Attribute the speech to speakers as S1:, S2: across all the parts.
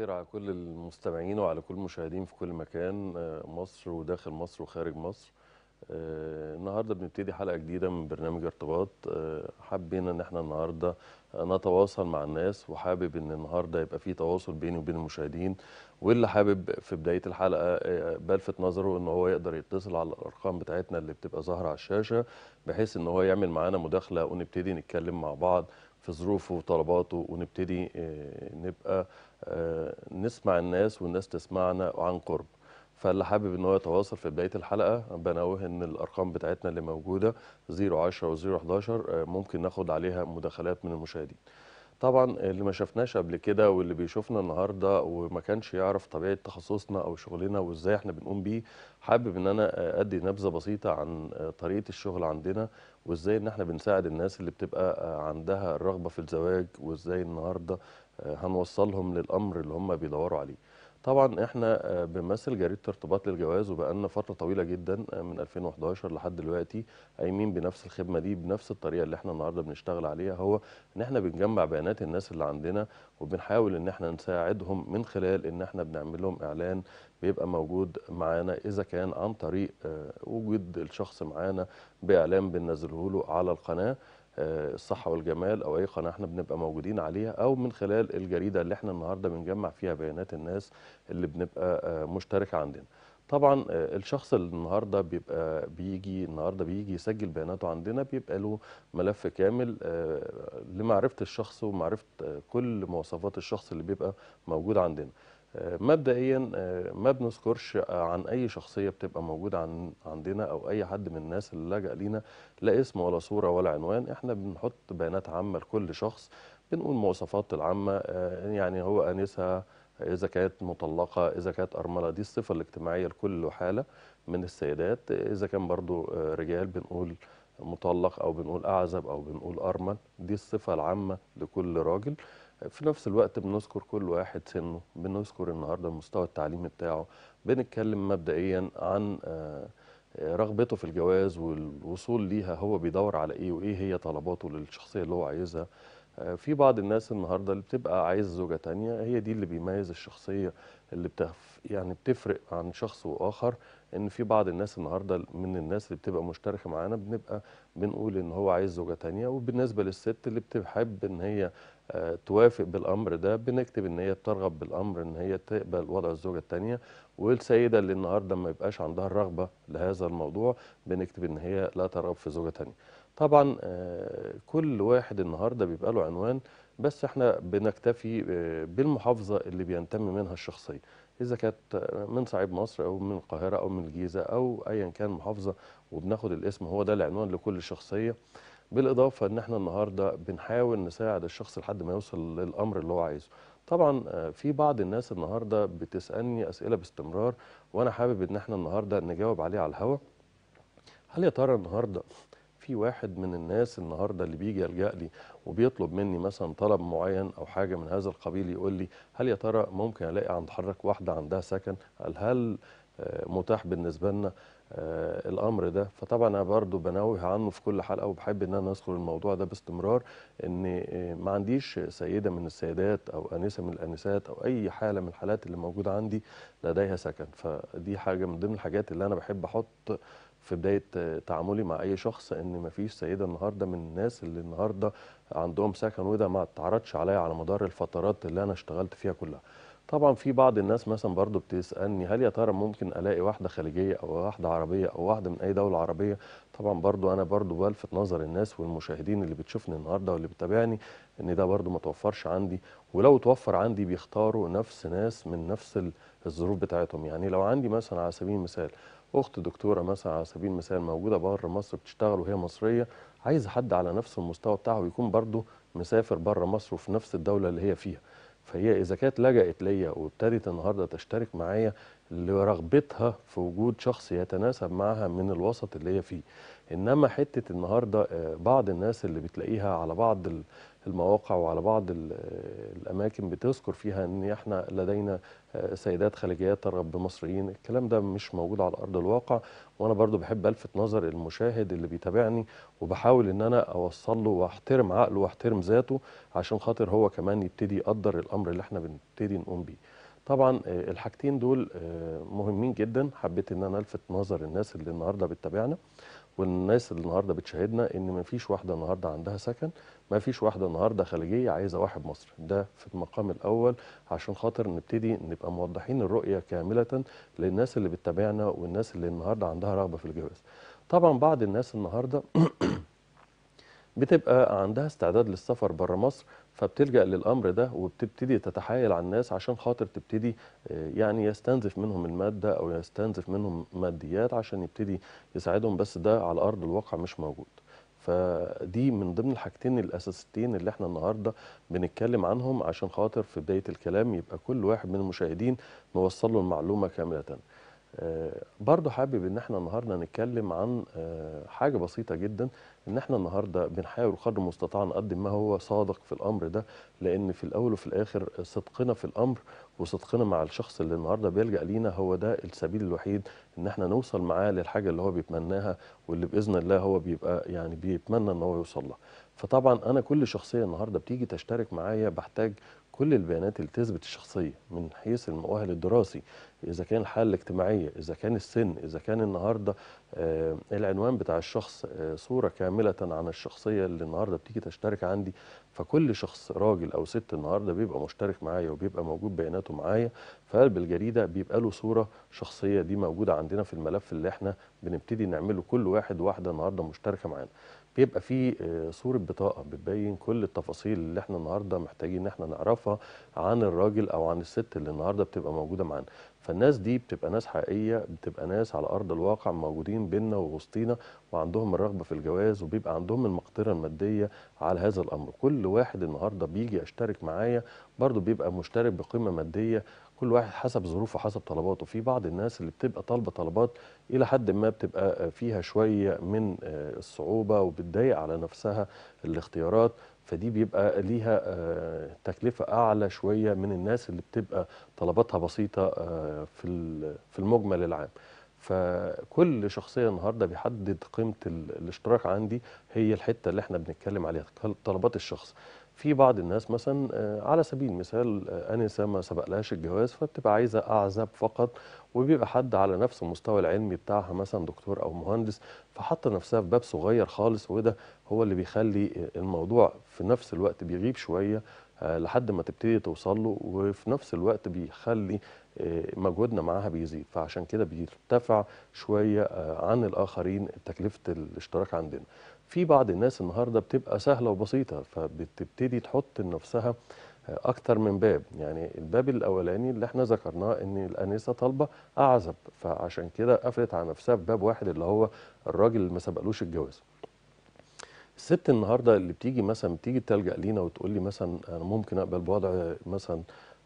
S1: الخير على كل المستمعين وعلى كل المشاهدين في كل مكان آه، مصر وداخل مصر وخارج مصر. آه، النهارده بنبتدي حلقة جديدة من برنامج ارتباط. آه، حابين إن إحنا النهارده نتواصل مع الناس وحابب إن النهارده يبقى في تواصل بيني وبين المشاهدين. واللي حابب في بداية الحلقة آه، بلفت نظره إن هو يقدر يتصل على الأرقام بتاعتنا اللي بتبقى ظاهرة على الشاشة بحيث إن هو يعمل معانا مداخلة ونبتدي نتكلم مع بعض في ظروفه وطلباته ونبتدي نبقى نسمع الناس والناس تسمعنا عن قرب. فاللي حابب إن هو يتواصل في بداية الحلقة بنوه إن الأرقام بتاعتنا اللي موجودة 010 و011 ممكن ناخد عليها مداخلات من المشاهدين. طبعا اللي ما شفناش قبل كده واللي بيشوفنا النهارده وما كانش يعرف طبيعة تخصصنا أو شغلنا وإزاي إحنا بنقوم بيه حابب إن أنا أدي نبذة بسيطة عن طريقة الشغل عندنا وإزاي إن إحنا بنساعد الناس اللي بتبقى عندها الرغبة في الزواج وإزاي النهارده هنوصلهم للأمر اللي هم بيدوروا عليه. طبعا إحنا آه، بنمثل جريدة ارتباط للجواز وبقالنا فترة طويلة جدا آه، من 2011 لحد دلوقتي قايمين بنفس الخدمة دي بنفس الطريقة اللي إحنا النهارده بنشتغل عليها هو إن إحنا بنجمع بيانات الناس اللي عندنا وبنحاول إن إحنا نساعدهم من خلال إن إحنا بنعمل لهم إعلان بيبقى موجود معانا إذا كان عن طريق آه، وجود الشخص معانا بإعلان بننزله له على القناة. الصحة والجمال أو أي قناة إحنا بنبقى موجودين عليها أو من خلال الجريدة اللي إحنا النهاردة بنجمع فيها بيانات الناس اللي بنبقى آه، مشتركة عندنا. طبعا آه، الشخص اللي النهارده بيبقى بيجي النهارده بيجي يسجل بياناته عندنا بيبقى له ملف كامل آه، لمعرفة الشخص ومعرفة آه، كل مواصفات الشخص اللي بيبقى موجود عندنا. مبدئيا آه، ما بنذكرش عن أي شخصية بتبقى موجودة عن عندنا أو أي حد من الناس اللي لجأ لينا لا اسم ولا صورة ولا عنوان. إحنا بنحط بيانات عامة لكل شخص بنقول مواصفات العامة آه، يعني هو آنسة إذا كانت مطلقة إذا كانت أرملة دي الصفة الاجتماعية لكل حالة من السيدات. إذا كان برضو آه، رجال بنقول مطلق أو بنقول أعزب أو بنقول أرمل دي الصفة العامة لكل راجل. في نفس الوقت بنذكر كل واحد سنه بنذكر النهارده المستوى التعليمي بتاعه بنتكلم مبدئيا عن آه، رغبته في الجواز والوصول ليها هو بيدور على إيه وإيه هي طلباته للشخصية اللي هو عايزها. آه، في بعض الناس النهارده اللي بتبقى عايز زوجة تانية هي دي اللي بيميز الشخصية اللي بتف يعني بتفرق عن شخص وآخر. إن في بعض الناس النهارده من الناس اللي بتبقى مشتركة معانا بنبقى بنقول إن هو عايز زوجة تانية وبالنسبة للست اللي بتحب إن هي توافق بالأمر ده بنكتب إن هي بترغب بالأمر إن هي تقبل وضع الزوجة التانية. والسيدة اللي النهارده ما يبقاش عندها الرغبة لهذا الموضوع بنكتب إن هي لا ترغب في زوجة تانية. طبعا آه، كل واحد النهارده بيبقى له عنوان بس إحنا بنكتفي آه، بالمحافظة اللي بينتمي منها الشخصية. إذا كانت آه، من صعيد مصر أو من القاهرة أو من الجيزة أو ايا كان محافظة وبناخد الاسم هو ده العنوان لكل شخصية. بالإضافة إن إحنا النهارده بنحاول نساعد الشخص لحد ما يوصل للأمر اللي هو عايزه. طبعا آه، في بعض الناس النهارده بتسألني أسئلة باستمرار وأنا حابب إن إحنا النهارده نجاوب عليها على الهواء هل يا ترى النهارده في واحد من الناس النهارده اللي بيجي يلجأ لي وبيطلب مني مثلا طلب معين أو حاجة من هذا القبيل يقول لي هل يا ترى ممكن ألاقي عند حضرتك واحدة عندها سكن؟ هل هل آه، متاح بالنسبة لنا؟ الأمر ده. فطبعا أنا برضو بنوه عنه في كل حلقه وبحب إن أنا أذكر الموضوع ده باستمرار إن آه، ما عنديش سيدة من السيدات أو أنسة من الأنسات أو أي حالة من الحالات اللي موجودة عندي لديها سكن. فدي حاجة من ضمن الحاجات اللي أنا بحب أحط في بداية آه، تعاملي مع أي شخص إن مفيش سيدة النهارده من الناس اللي النهارده عندهم سكن وده ما اتعرضش عليا على مدار الفترات اللي أنا اشتغلت فيها كلها. طبعا في بعض الناس مثلا برضو بتسألني هل يا ترى ممكن ألاقي واحدة خليجية أو واحدة عربية أو واحدة من أي دولة عربية؟ طبعا برضو أنا برضو بلفت نظر الناس والمشاهدين اللي بتشوفني النهارده واللي بتتابعني إن ده برضو ما توفرش عندي ولو توفر عندي بيختاروا نفس ناس من نفس ال- الظروف بتاعتهم. يعني لو عندي مثلا على سبيل المثال أخت دكتورة مثلا على سبيل المثال موجودة بره مصر بتشتغل وهي مصرية عايزه حد على نفس المستوى بتاعها ويكون برضو مسافر بره مصر وفي نفس الدولة اللي هي فيها. فهي إذا كانت لجأت ليا وابتدت النهارده تشترك معايا لرغبتها في وجود شخص يتناسب معها من الوسط اللي هي فيه. إنما حتة النهارده آه، بعض الناس اللي بتلاقيها على بعض المواقع وعلى بعض ال- الأماكن بتذكر فيها إن إحنا لدينا آه، سيدات خليجيات ترغب بمصريين الكلام ده مش موجود على أرض الواقع. وأنا برضو بحب ألفت نظر المشاهد اللي بيتابعني وبحاول إن أنا أوصل له وأحترم عقله وأحترم ذاته عشان خاطر هو كمان يبتدي يقدر الأمر اللي إحنا بنبتدي نقوم بيه. طبعا آه، الحاجتين دول آه، مهمين جدا. حبيت إن أنا ألفت نظر الناس اللي النهارده بتتابعنا. والناس اللي النهارده بتشاهدنا إن ما فيش واحدة النهارده عندها سكن ما فيش واحدة النهارده خليجية عايزة واحد مصري. ده في المقام الأول عشان خاطر نبتدي نبقى موضحين الرؤية كاملة للناس اللي بتتابعنا والناس اللي النهارده عندها رغبة في الجواز. طبعا بعض الناس النهارده بتبقى عندها استعداد للسفر بره مصر فبتلجأ للأمر ده وبتبتدي تتحايل على الناس عشان خاطر تبتدي آه، يعني يستنزف منهم المادة أو يستنزف منهم ماديات عشان يبتدي يساعدهم بس ده على أرض الواقع مش موجود. فدي من ضمن الحاجتين الأساسيتين اللي إحنا النهاردة بنتكلم عنهم عشان خاطر في بداية الكلام يبقى كل واحد من المشاهدين نوصل له المعلومة كاملة. آه، برضو حابب إن إحنا النهارده نتكلم عن آه، حاجة بسيطة جدا إن إحنا النهارده بنحاول قدر المستطاع نقدم ما هو صادق في الأمر ده لأن في الأول وفي الآخر صدقنا في الأمر وصدقنا مع الشخص اللي النهارده بيلجأ لينا هو ده السبيل الوحيد إن إحنا نوصل معاه للحاجة اللي هو بيتمناها واللي بإذن الله هو بيبقى يعني بيتمنى إن هو يوصل لها. فطبعا أنا كل شخصية النهارده بتيجي تشترك معايا بحتاج كل البيانات اللي تثبت الشخصية من حيث المؤهل الدراسي إذا كان الحالة الاجتماعية إذا كان السن إذا كان النهارده آه العنوان بتاع الشخص آه صورة كاملة عن الشخصية اللي النهارده بتيجي تشترك عندي فكل شخص راجل أو ست النهارده بيبقى مشترك معايا وبيبقى موجود بياناته معايا في قلب الجريدة بيبقى له صورة شخصية دي موجودة عندنا في الملف اللي إحنا بنبتدي نعمله كل واحد واحدة النهارده مشتركة معانا. بيبقى في آه، صورة بطاقة بتبين كل التفاصيل اللي إحنا النهارده محتاجين إن إحنا نعرفها عن الراجل أو عن الست اللي النهارده بتبقى موجودة معانا. فالناس دي بتبقى ناس حقيقية بتبقى ناس على أرض الواقع موجودين بينا ووسطينا وعندهم الرغبة في الجواز وبيبقى عندهم المقدرة المادية على هذا الأمر. كل واحد النهاردة بيجي يشترك معايا برضه بيبقى مشترك بقيمة مادية كل واحد حسب ظروفه حسب طلباته. في بعض الناس اللي بتبقى طالبة طلبات إلى حد ما بتبقى فيها شوية من آه، الصعوبة وبتضايق على نفسها الاختيارات فدي بيبقى ليها آه، تكلفة أعلى شوية من الناس اللي بتبقى طلباتها بسيطة آه، في في المجمل العام. فكل شخصية النهاردة بيحدد قيمة ال- الاشتراك عندي هي الحتة اللي إحنا بنتكلم عليها طلبات الشخص. في بعض الناس مثلا آه، على سبيل المثال آه، أنسة ما سبقلهاش الجواز فبتبقى عايزة أعزب فقط وبيبقى حد على نفس المستوى العلمي بتاعها مثلا دكتور أو مهندس فحاطة نفسها في باب صغير خالص وده هو اللي بيخلي الموضوع في نفس الوقت بيغيب شوية آه، لحد ما تبتدي توصل له وفي نفس الوقت بيخلي آه، مجهودنا معاها بيزيد. فعشان كده بيرتفع شوية آه، عن الآخرين تكلفة الاشتراك عندنا. في بعض الناس النهاردة بتبقى سهلة وبسيطة فبتبتدي تحط لنفسها آه، أكتر من باب. يعني الباب الأولاني اللي إحنا ذكرناه إن الأنسة طالبة أعزب فعشان كده قفلت على نفسها باب واحد اللي هو الراجل اللي ما سبقلوش الجواز. الست النهارده اللي بتيجي مثلا بتيجي تلجأ لينا وتقول لي مثلا أنا ممكن أقبل بوضع مثلا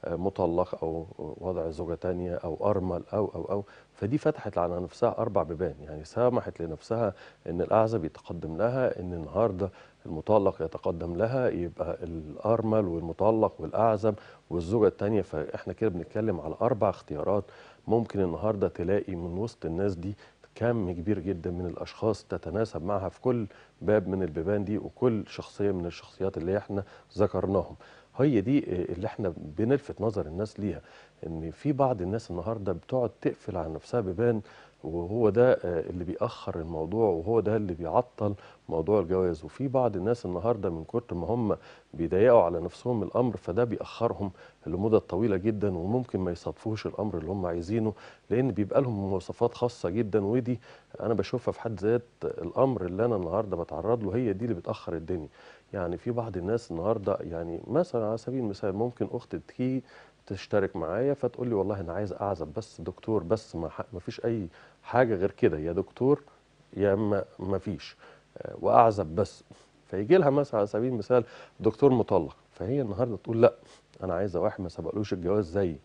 S1: مطلق أو وضع زوجة تانية أو أرمل أو أو أو. فدي فتحت على نفسها أربع بيبان يعني سمحت لنفسها إن الاعزب يتقدم لها إن النهارده المطلق يتقدم لها يبقى الأرمل والمطلق والاعزب والزوجة التانية. فإحنا كده بنتكلم على أربع اختيارات ممكن النهارده تلاقي من وسط الناس دي كم كبير جدا من الأشخاص تتناسب معها في كل باب من البيبان دي وكل شخصية من الشخصيات اللي إحنا ذكرناهم. هي دي اللي إحنا بنلفت نظر الناس ليها إن في بعض الناس النهارده بتقعد تقفل على نفسها بيبان وهو ده آه، اللي بيأخر الموضوع وهو ده اللي بيعطل موضوع الجواز. وفي بعض الناس النهارده من كتر ما هم بيضيقوا على نفسهم الأمر فده بيأخرهم لمدة طويلة جدا وممكن ما يصادفوش الأمر اللي هم عايزينه لأن بيبقى لهم مواصفات خاصة جدا. ودي أنا بشوفها في حد ذات الأمر اللي أنا النهارده بتعرض له هي دي اللي بتأخر الدنيا. يعني في بعض الناس النهارده يعني مثلا على سبيل المثال ممكن أخت تيجي تشترك معايا فتقول لي والله أنا عايز أعزب بس دكتور بس ما, ما فيش أي حاجة غير كده يا دكتور يا ما ما فيش آه، وأعزب بس. فيجي لها مثلا على سبيل المثال دكتور مطلق فهي النهارده تقول لأ أنا عايزة واحد ما سبقلوش الجواز زيي.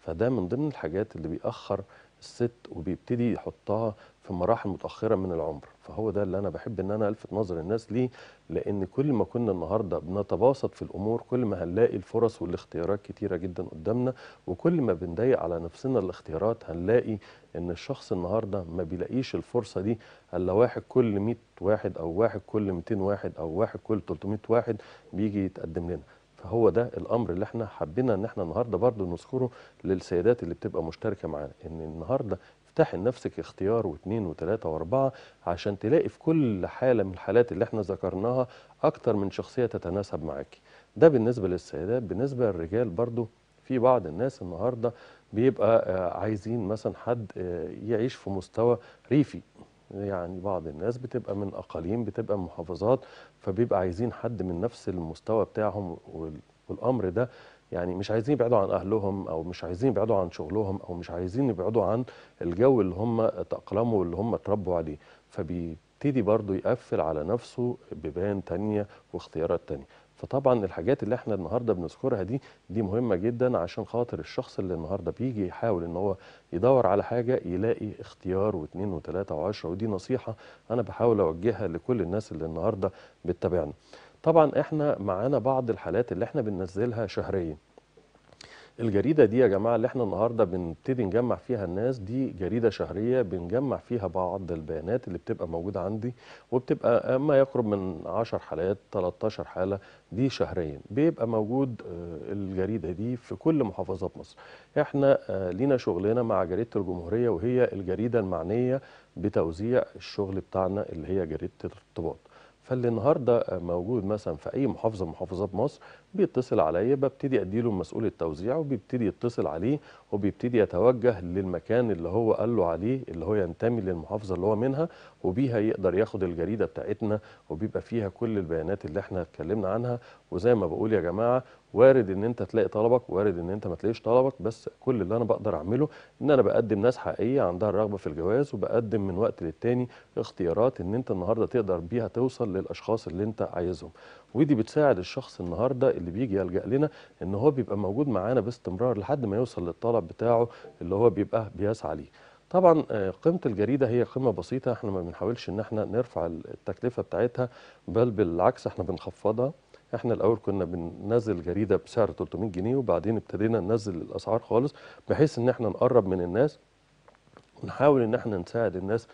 S1: فده من ضمن الحاجات اللي بيأخر الست وبيبتدي يحطها في مراحل متأخرة من العمر. فهو ده اللي أنا بحب إن أنا ألفت نظر الناس ليه لأن كل ما كنا النهاردة بنتباسط في الأمور كل ما هنلاقي الفرص والاختيارات كتيرة جدا قدامنا وكل ما بنضيق على نفسنا الاختيارات هنلاقي إن الشخص النهاردة ما بيلاقيش الفرصة دي إلا واحد كل 100 واحد أو واحد كل 200 واحد أو واحد كل 300 واحد بيجي يتقدم لنا. فهو ده الأمر اللي إحنا حبينا إن إحنا النهارده برضو نذكره للسيدات اللي بتبقى مشتركة معانا إن النهارده افتحي لنفسك اختيار واثنين وثلاثه واربعة عشان تلاقي في كل حالة من الحالات اللي إحنا ذكرناها أكتر من شخصية تتناسب معاكي ده بالنسبة للسيدات بالنسبة للرجال برضو في بعض الناس النهارده بيبقى آه، عايزين مثلا حد آه، يعيش في مستوى ريفي. يعني بعض الناس بتبقى من أقاليم بتبقى محافظات فبيبقى عايزين حد من نفس المستوى بتاعهم وال- والأمر ده يعني مش عايزين يبعدوا عن أهلهم أو مش عايزين يبعدوا عن شغلهم أو مش عايزين يبعدوا عن الجو اللي هم تأقلموا واللي هم اتربوا عليه فبيبتدي برضه يقفل على نفسه بيبان تانية واختيارات تانية فطبعا الحاجات اللي إحنا النهارده بنذكرها دي دي مهمة جدا عشان خاطر الشخص اللي النهارده بيجي يحاول إن هو يدور على حاجة يلاقي اختيار واثنين وثلاثه وعشرة ودي نصيحة أنا بحاول أوجهها لكل الناس اللي النهارده بتتابعنا. طبعا إحنا معانا بعض الحالات اللي إحنا بننزلها شهريا. الجريدة دي يا جماعة اللي إحنا النهاردة بنبتدي نجمع فيها الناس دي جريدة شهرية بنجمع فيها بعض البيانات اللي بتبقى موجودة عندي وبتبقى ما يقرب من 10 حالات 13 حالة دي شهريا. بيبقى موجود آه، الجريدة دي في كل محافظات مصر. إحنا آه، لينا شغلنا مع جريدة الجمهورية وهي الجريدة المعنية بتوزيع الشغل بتاعنا اللي هي جريدة الارتباط. فاللي النهارده موجود مثلا في أي محافظة من محافظات مصر بيتصل عليا ببتدي اديله مسؤول التوزيع وبيبتدي يتصل عليه وبيبتدي يتوجه للمكان اللي هو قال له عليه اللي هو ينتمي للمحافظة اللي هو منها وبيها يقدر ياخد الجريدة بتاعتنا وبيبقى فيها كل البيانات اللي إحنا اتكلمنا عنها. وزي ما بقول يا جماعة وارد إن أنت تلاقي طلبك وارد إن أنت ما تلاقيش طلبك بس كل اللي أنا بقدر أعمله إن أنا بقدم ناس حقيقية عندها الرغبة في الجواز وبقدم من وقت للتاني اختيارات إن أنت النهارده تقدر بيها توصل للأشخاص اللي أنت عايزهم. ودي بتساعد الشخص النهارده اللي بيجي يلجأ لنا إن هو بيبقى موجود معانا باستمرار لحد ما يوصل للطلب بتاعه اللي هو بيبقى بيسعى ليه. طبعا آه، قيمة الجريدة هي قيمة بسيطة إحنا ما بنحاولش إن إحنا نرفع التكلفة بتاعتها بل بالعكس إحنا بنخفضها. إحنا الأول كنا بننزل جريدة بسعر 300 جنيه وبعدين ابتدينا ننزل الأسعار خالص بحيث إن إحنا نقرب من الناس ونحاول إن إحنا نساعد الناس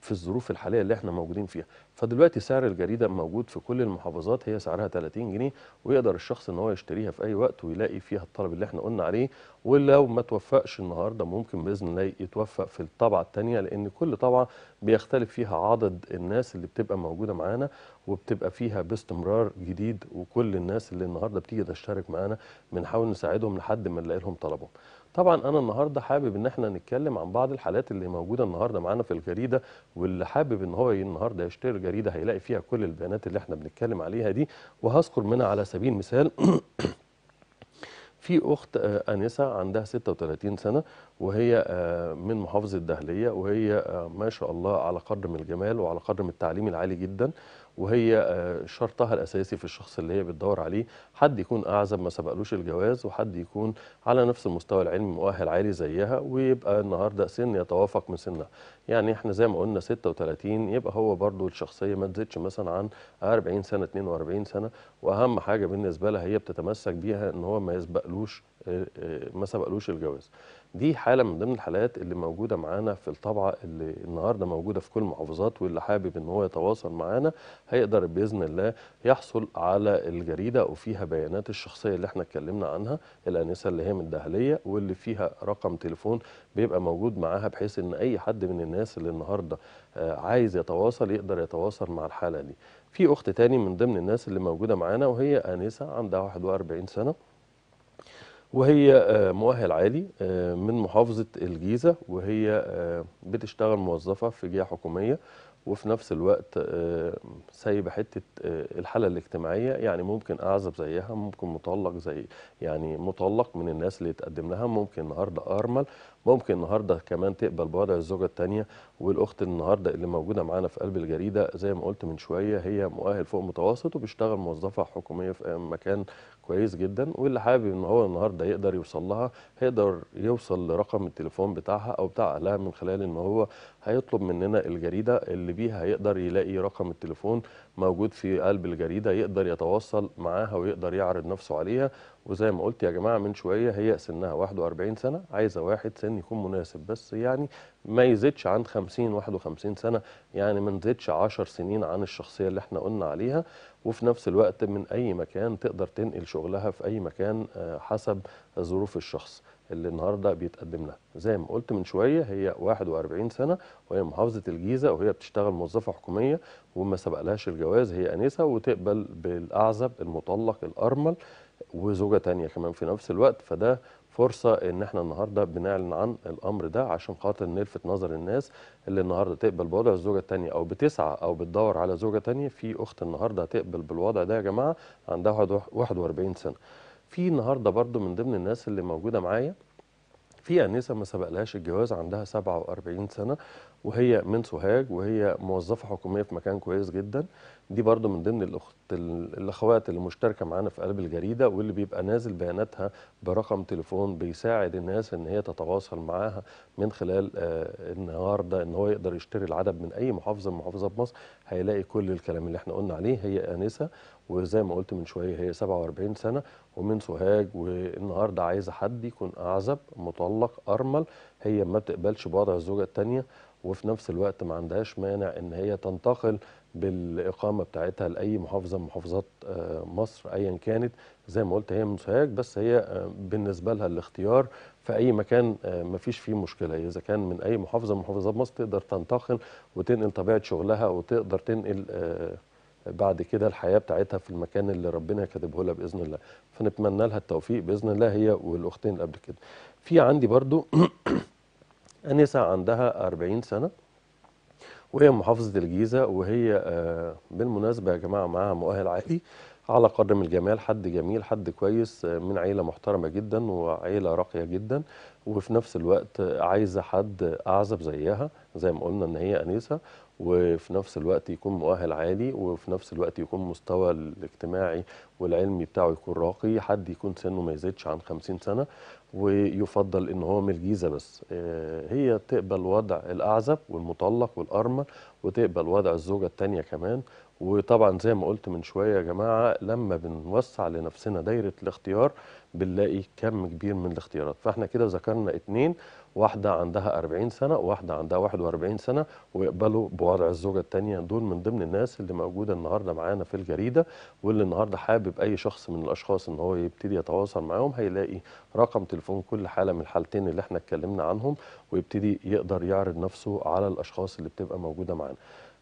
S1: في الظروف الحالية اللي إحنا موجودين فيها. فدلوقتي سعر الجريدة موجود في كل المحافظات هي سعرها 30 جنيه ويقدر الشخص إن هو يشتريها في أي وقت ويلاقي فيها الطلب اللي إحنا قلنا عليه. ولو ما توفقش النهارده ممكن بإذن الله يتوفق في الطبعة الثانية لأن كل طبعة بيختلف فيها عدد الناس اللي بتبقى موجودة معانا وبتبقى فيها باستمرار جديد وكل الناس اللي النهارده بتيجي تشترك معانا بنحاول نساعدهم لحد ما نلاقي لهم طلبهم. طبعا أنا النهارده حابب إن إحنا نتكلم عن بعض الحالات اللي موجودة النهارده معانا في الجريدة واللي حابب إن هو النهارده يشتري الجريده هيلاقي فيها كل البيانات اللي إحنا بنتكلم عليها دي. وهذكر منها على سبيل المثال في أخت آه، انسه عندها 36 سنة وهي آه، من محافظه الدهلية وهي آه، ما شاء الله على قدر من الجمال وعلى قدر من التعليم العالي جدا. وهي آه، شرطها الأساسي في الشخص اللي هي بتدور عليه. حد يكون أعزب ما سبقلوش الجواز وحد يكون على نفس المستوى العلمي مؤهل عالي زيها ويبقى النهارده سن يتوافق من سنها. يعني إحنا زي ما قلنا 36 يبقى هو برضو الشخصية ما تزيدش مثلا عن 40 سنة 42 سنة. وأهم حاجة بالنسبة لها هي بتتمسك بيها إن هو ما يسبقلوش ما سبقلوش الجواز. دي حالة من ضمن الحالات اللي موجودة معانا في الطبعة اللي النهارده موجودة في كل المحافظات واللي حابب إن هو يتواصل معانا هيقدر بإذن الله يحصل على الجريدة وفيها بيانات الشخصية اللي إحنا اتكلمنا عنها الأنسة اللي هي من الدهلية واللي فيها رقم تليفون بيبقى موجود معاها بحيث إن أي حد من الناس اللي النهارده آه، عايز يتواصل يقدر يتواصل مع الحالة دي. في أخت تاني من ضمن الناس اللي موجودة معانا وهي أنسة عندها 41 سنة. وهي آه، مؤهل عالي آه، من محافظة الجيزة وهي آه، بتشتغل موظفة في جهة حكومية وفي نفس الوقت سايبة حتة آه، الحالة الاجتماعية يعني ممكن أعزب زيها ممكن مطلق زي يعني مطلق من الناس اللي تقدم لها ممكن النهاردة أرمل ممكن النهاردة كمان تقبل بوضع الزوجة التانية والأخت النهاردة اللي موجودة معانا في قلب الجريدة زي ما قلت من شوية هي مؤهل فوق متوسط وبيشتغل موظفة حكومية في مكان كويس جدا واللي حابب إن هو النهارده يقدر يوصل لها هيقدر يوصل لرقم التليفون بتاعها أو بتاع أهلها من خلال إن هو هيطلب مننا الجريدة اللي بيها هيقدر يلاقي رقم التليفون موجود في قلب الجريدة يقدر يتواصل معاها ويقدر يعرض نفسه عليها. وزي ما قلت يا جماعة من شوية هي سنها 41 سنة عايزة واحد سن يكون مناسب. بس يعني ما يزيدش عن 50 51 سنة يعني ما نزيدش 10 سنين عن الشخصية اللي إحنا قلنا عليها. وفي نفس الوقت من أي مكان تقدر تنقل شغلها في أي مكان آه، حسب ظروف الشخص اللي النهارده بيتقدم لها. زي ما قلت من شوية هي 41 سنة وهي محافظة الجيزة وهي بتشتغل موظفة حكومية وما سبقلهاش الجواز هي أنسة وتقبل بالأعزب المطلق الأرمل وزوجة تانية كمان في نفس الوقت. فده فرصة إن إحنا النهارده بنعلن عن الأمر ده عشان خاطر نلفت نظر الناس اللي النهارده تقبل بوضع الزوجة التانية أو بتسعى أو بتدور على زوجة تانية. في أخت النهارده هتقبل بالوضع ده يا جماعة عندها 41 سنة. في النهارده برضو من ضمن الناس اللي موجودة معايا في أنسة ما سبقلهاش الجواز عندها 47 سنة وهي من سوهاج وهي موظفة حكومية في مكان كويس جدا. دي برضو من ضمن الاخت الأخوات اللي مشتركه معانا في قلب الجريدة واللي بيبقى نازل بياناتها برقم تليفون بيساعد الناس إن هي تتواصل معاها من خلال آه النهارده إن هو يقدر يشتري العدد من أي محافظة من محافظات مصر هيلاقي كل الكلام اللي إحنا قلنا عليه. هي أنسة وزي ما قلت من شوية هي 47 سنة ومن سوهاج والنهاردة عايزة حد يكون أعزب مطلق أرمل هي ما بتقبلش بوضع الزوجة الثانية وفي نفس الوقت ما عندهاش مانع إن هي تنتقل بالإقامة بتاعتها لأي محافظة من محافظات آه، مصر ايا كانت. زي ما قلت هي من سوهاج بس هي آه، بالنسبة لها الاختيار في أي مكان ما فيش فيه مشكلة. إذا كان من أي محافظة من محافظات مصر تقدر تنتقل وتنقل طبيعة شغلها وتقدر تنقل آه، بعد كده الحياة بتاعتها في المكان اللي ربنا كاتبه لها بإذن الله. فنتمنى لها التوفيق بإذن الله هي والأختين اللي قبل كده. في عندي برضو انسه عندها 40 سنة وهي محافظة الجيزة وهي آه، بالمناسبة يا جماعة معاها مؤهل عالي على قدر من الجمال حد جميل حد كويس آه، من عيلة محترمة جدا وعيلة راقية جدا وفي نفس الوقت عايزة حد أعزب زيها زي ما قلنا إن هي أنسة وفي نفس الوقت يكون مؤهل عالي وفي نفس الوقت يكون مستوى الاجتماعي والعلمي بتاعه يكون راقي حد يكون سنه ما يزيدش عن 50 سنة. ويفضل إن هو من الجيزة بس. آه، هي تقبل وضع الأعزب والمطلق والارمل وتقبل وضع الزوجة الثانية كمان. وطبعا زي ما قلت من شوية يا جماعة لما بنوسع لنفسنا دايرة الاختيار بنلاقي كم كبير من الاختيارات. فإحنا كده ذكرنا اتنين واحدة عندها 40 سنة وواحدة عندها 41 سنة ويقبلوا بوضع الزوجة الثانية دول من ضمن الناس اللي موجودة النهارده معانا في الجريدة واللي النهارده حابب أي شخص من الأشخاص إن هو يبتدي يتواصل معاهم هيلاقي رقم تليفون كل حالة من الحالتين اللي إحنا اتكلمنا عنهم ويبتدي يقدر يعرض نفسه على الأشخاص اللي بتبقى موجودة معانا.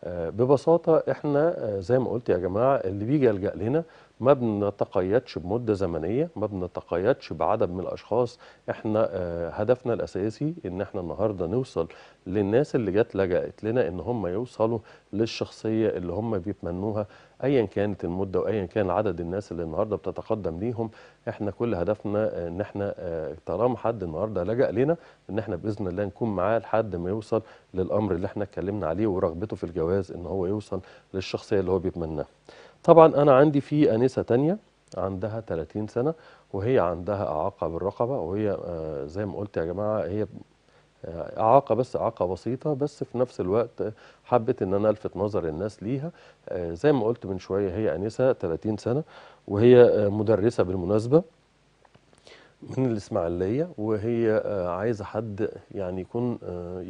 S1: آه، ببساطة إحنا آه، زي ما قلت يا جماعة اللي بيجي يلجأ لنا ما بنتقيدش بمدة زمنية ما بنتقيدش بعدد من الأشخاص. إحنا آه، هدفنا الأساسي إن إحنا النهاردة نوصل للناس اللي جت لجأت لنا إن هم يوصلوا للشخصية اللي هم بيتمنوها ايا كانت المدة وايا كان عدد الناس اللي النهاردة بتتقدم ليهم إحنا كل هدفنا إن إحنا طالما حد النهاردة لجأ لنا إن إحنا بإذن الله نكون معاه لحد ما يوصل للأمر اللي إحنا اتكلمنا عليه ورغبته في الجواز إن هو يوصل للشخصية اللي هو بيتمناها. طبعا أنا عندي في أنسة تانية عندها 30 سنة وهي عندها أعاقة بالرقبة وهي آه، زي ما قلت يا جماعة هي آه، إعاقة بس إعاقة بسيطة بس في نفس الوقت حبيت إن أنا ألفت نظر الناس ليها. آه، زي ما قلت من شوية هي أنسة 30 سنة وهي مدرسة بالمناسبة من الإسماعيلية وهي عايزة حد يعني يكون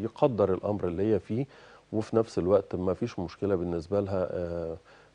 S1: يقدر الأمر اللي هي فيه وفي نفس الوقت ما فيش مشكلة بالنسبة لها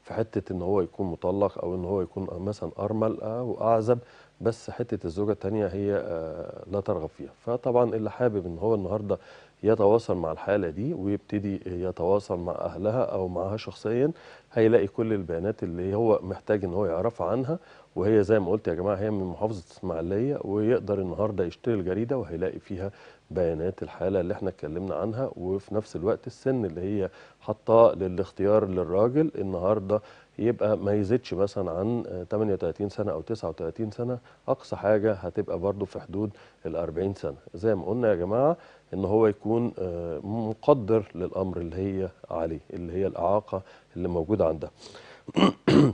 S1: في حتة إن هو يكون مطلق أو إن هو يكون مثلا أرمل أو اعزب بس حتة الزوجة الثانية هي آه، لا ترغب فيها. فطبعا اللي حابب إن هو النهارده يتواصل مع الحالة دي ويبتدي يتواصل مع أهلها أو معها شخصيا هيلاقي كل البيانات اللي هو محتاج إن هو يعرفها عنها. وهي زي ما قلت يا جماعة هي من محافظة إسماعيلية ويقدر النهارده يشتري الجريدة وهيلاقي فيها بيانات الحالة اللي إحنا اتكلمنا عنها. وفي نفس الوقت السن اللي هي حاطاه للاختيار للراجل النهارده يبقى ما يزيدش مثلا عن 38 سنة أو 39 سنة أقصى حاجة هتبقى برضو في حدود ال 40 سنة. زي ما قلنا يا جماعة إن هو يكون آه، مقدر للأمر اللي هي عليه اللي هي الإعاقة اللي موجودة عندها.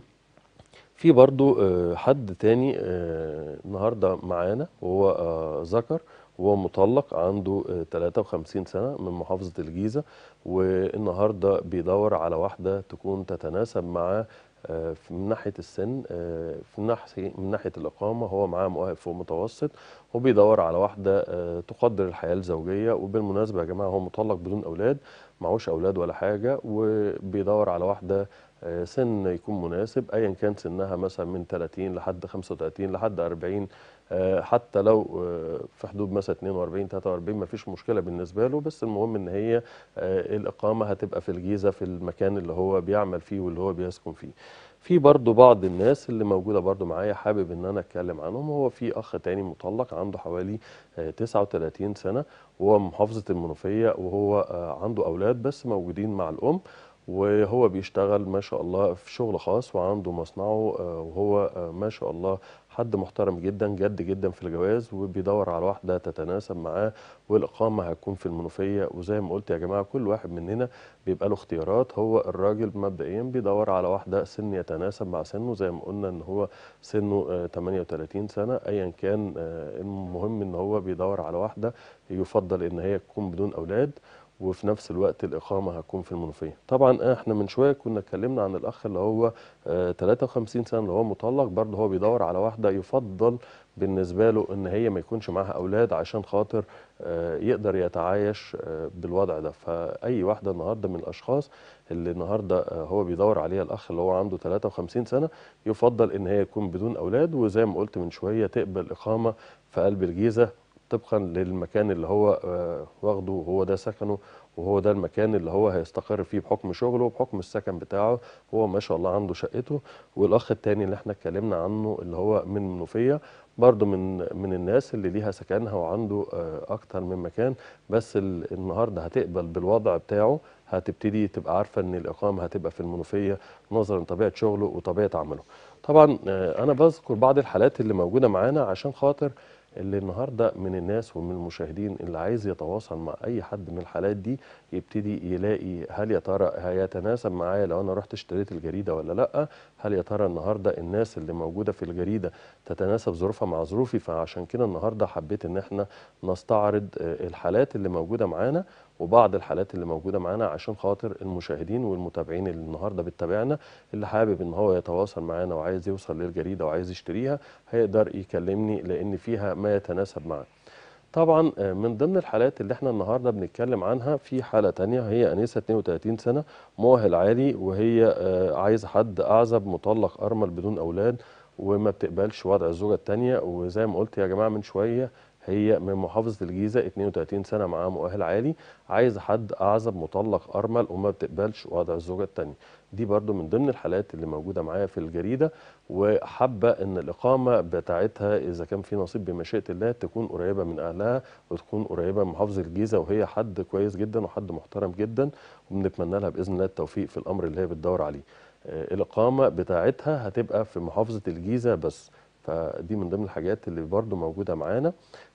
S1: في برضو آه، حد تاني آه، النهارده معانا وهو ذكر وهو مطلق عنده آه، 53 سنة من محافظة الجيزة والنهاردة بيدور على واحدة تكون تتناسب معاه آه، من ناحية السن آه، في ناحية من ناحية الإقامة هو معاه مؤهل فوق متوسط وبيدور على واحدة آه، تقدر الحياة الزوجية وبالمناسبة يا جماعة هو مطلق بدون أولاد معهوش أولاد ولا حاجة وبيدور على واحدة آه، سن يكون مناسب ايا كان سنها مثلا من 30 لحد 35 لحد 40 آه، حتى لو آه، في حدود مثلا 42 43 ما فيش مشكلة بالنسبة له بس المهم إن هي آه، الإقامة هتبقى في الجيزة في المكان اللي هو بيعمل فيه واللي هو بيسكن فيه. في برضو بعض الناس اللي موجودة برضو معايا حابب إن أنا أتكلم عنهم هو في أخ تاني مطلق عنده حوالي آه، 39 سنة وهو من محافظة المنوفية وهو آه، عنده أولاد بس موجودين مع الأم وهو بيشتغل ما شاء الله في شغل خاص وعنده مصنعه آه، وهو آه، ما شاء الله حد محترم جدا جد جدا في الجواز وبيدور على واحدة تتناسب معاه والإقامة هتكون في المنوفية. وزي ما قلت يا جماعة كل واحد مننا بيبقى له اختيارات. هو الراجل مبدئيا بيدور على واحدة سن يتناسب مع سنه. زي ما قلنا إن هو سنه آه، 38 سنة. ايا كان آه، المهم إن هو بيدور على واحدة يفضل إن هي تكون بدون أولاد. وفي نفس الوقت الإقامة هتكون في المنوفية. طبعا إحنا من شوية كنا اتكلمنا عن الأخ اللي هو آه، 53 سنة اللي هو مطلق برضه هو بيدور على واحدة يفضل بالنسبة له إن هي ما يكونش معاها أولاد عشان خاطر آه، يقدر يتعايش آه، بالوضع ده. فأي واحدة النهاردة من الأشخاص اللي النهاردة آه، هو بيدور عليها الأخ اللي هو عنده 53 سنة يفضل إن هي يكون بدون أولاد. وزي ما قلت من شوية تقبل إقامة في قلب الجيزة طبقا للمكان اللي هو آه، واخده وهو ده سكنه وهو ده المكان اللي هو هيستقر فيه بحكم شغله وبحكم السكن بتاعه. هو ما شاء الله عنده شقته. والأخ التاني اللي إحنا اتكلمنا عنه اللي هو من منوفية برضه من من الناس اللي ليها سكنها وعنده آه، أكتر من مكان. بس ال- النهارده هتقبل بالوضع بتاعه. هتبتدي تبقى عارفة إن الإقامة هتبقى في المنوفية نظرا لطبيعه شغله وطبيعة عمله. طبعا آه، أنا بذكر بعض الحالات اللي موجودة معانا عشان خاطر اللي النهارده من الناس ومن المشاهدين اللي عايز يتواصل مع أي حد من الحالات دي يبتدي يلاقي هل يا ترى هيتناسب معايا لو أنا رحت اشتريت الجريدة ولا لأ. هل يا ترى النهارده الناس اللي موجودة في الجريدة تتناسب ظروفها مع ظروفي؟ فعشان كده النهارده حبيت إن إحنا نستعرض آه، الحالات اللي موجودة معانا وبعض الحالات اللي موجودة معانا عشان خاطر المشاهدين والمتابعين اللي النهارده بتتابعنا اللي حابب إن هو يتواصل معانا وعايز يوصل للجريدة وعايز يشتريها هيقدر يكلمني لأن فيها ما يتناسب معاه. طبعا آه، من ضمن الحالات اللي إحنا النهارده بنتكلم عنها في حالة تانية هي انسه 32 سنة مؤهل عالي وهي آه، عايزة حد أعزب مطلق أرمل بدون أولاد وما بتقبلش وضع الزوجة التانية. وزي ما قلت يا جماعة من شوية هي من محافظة الجيزة 32 سنة معاها مؤهل عالي عايزة حد أعزب مطلق أرمل وما بتقبلش وضع الزوجة التانية. دي برضو من ضمن الحالات اللي موجودة معايا في الجريدة وحابة إن الإقامة بتاعتها إذا كان في نصيب بمشيئة الله تكون قريبة من أهلها وتكون قريبة من محافظة الجيزة وهي حد كويس جدا وحد محترم جدا وبنتمنى لها بإذن الله التوفيق في الأمر اللي هي بتدور عليه. آه، الإقامة بتاعتها هتبقى في محافظة الجيزة بس فدي من ضمن الحاجات اللي برضو موجودة معانا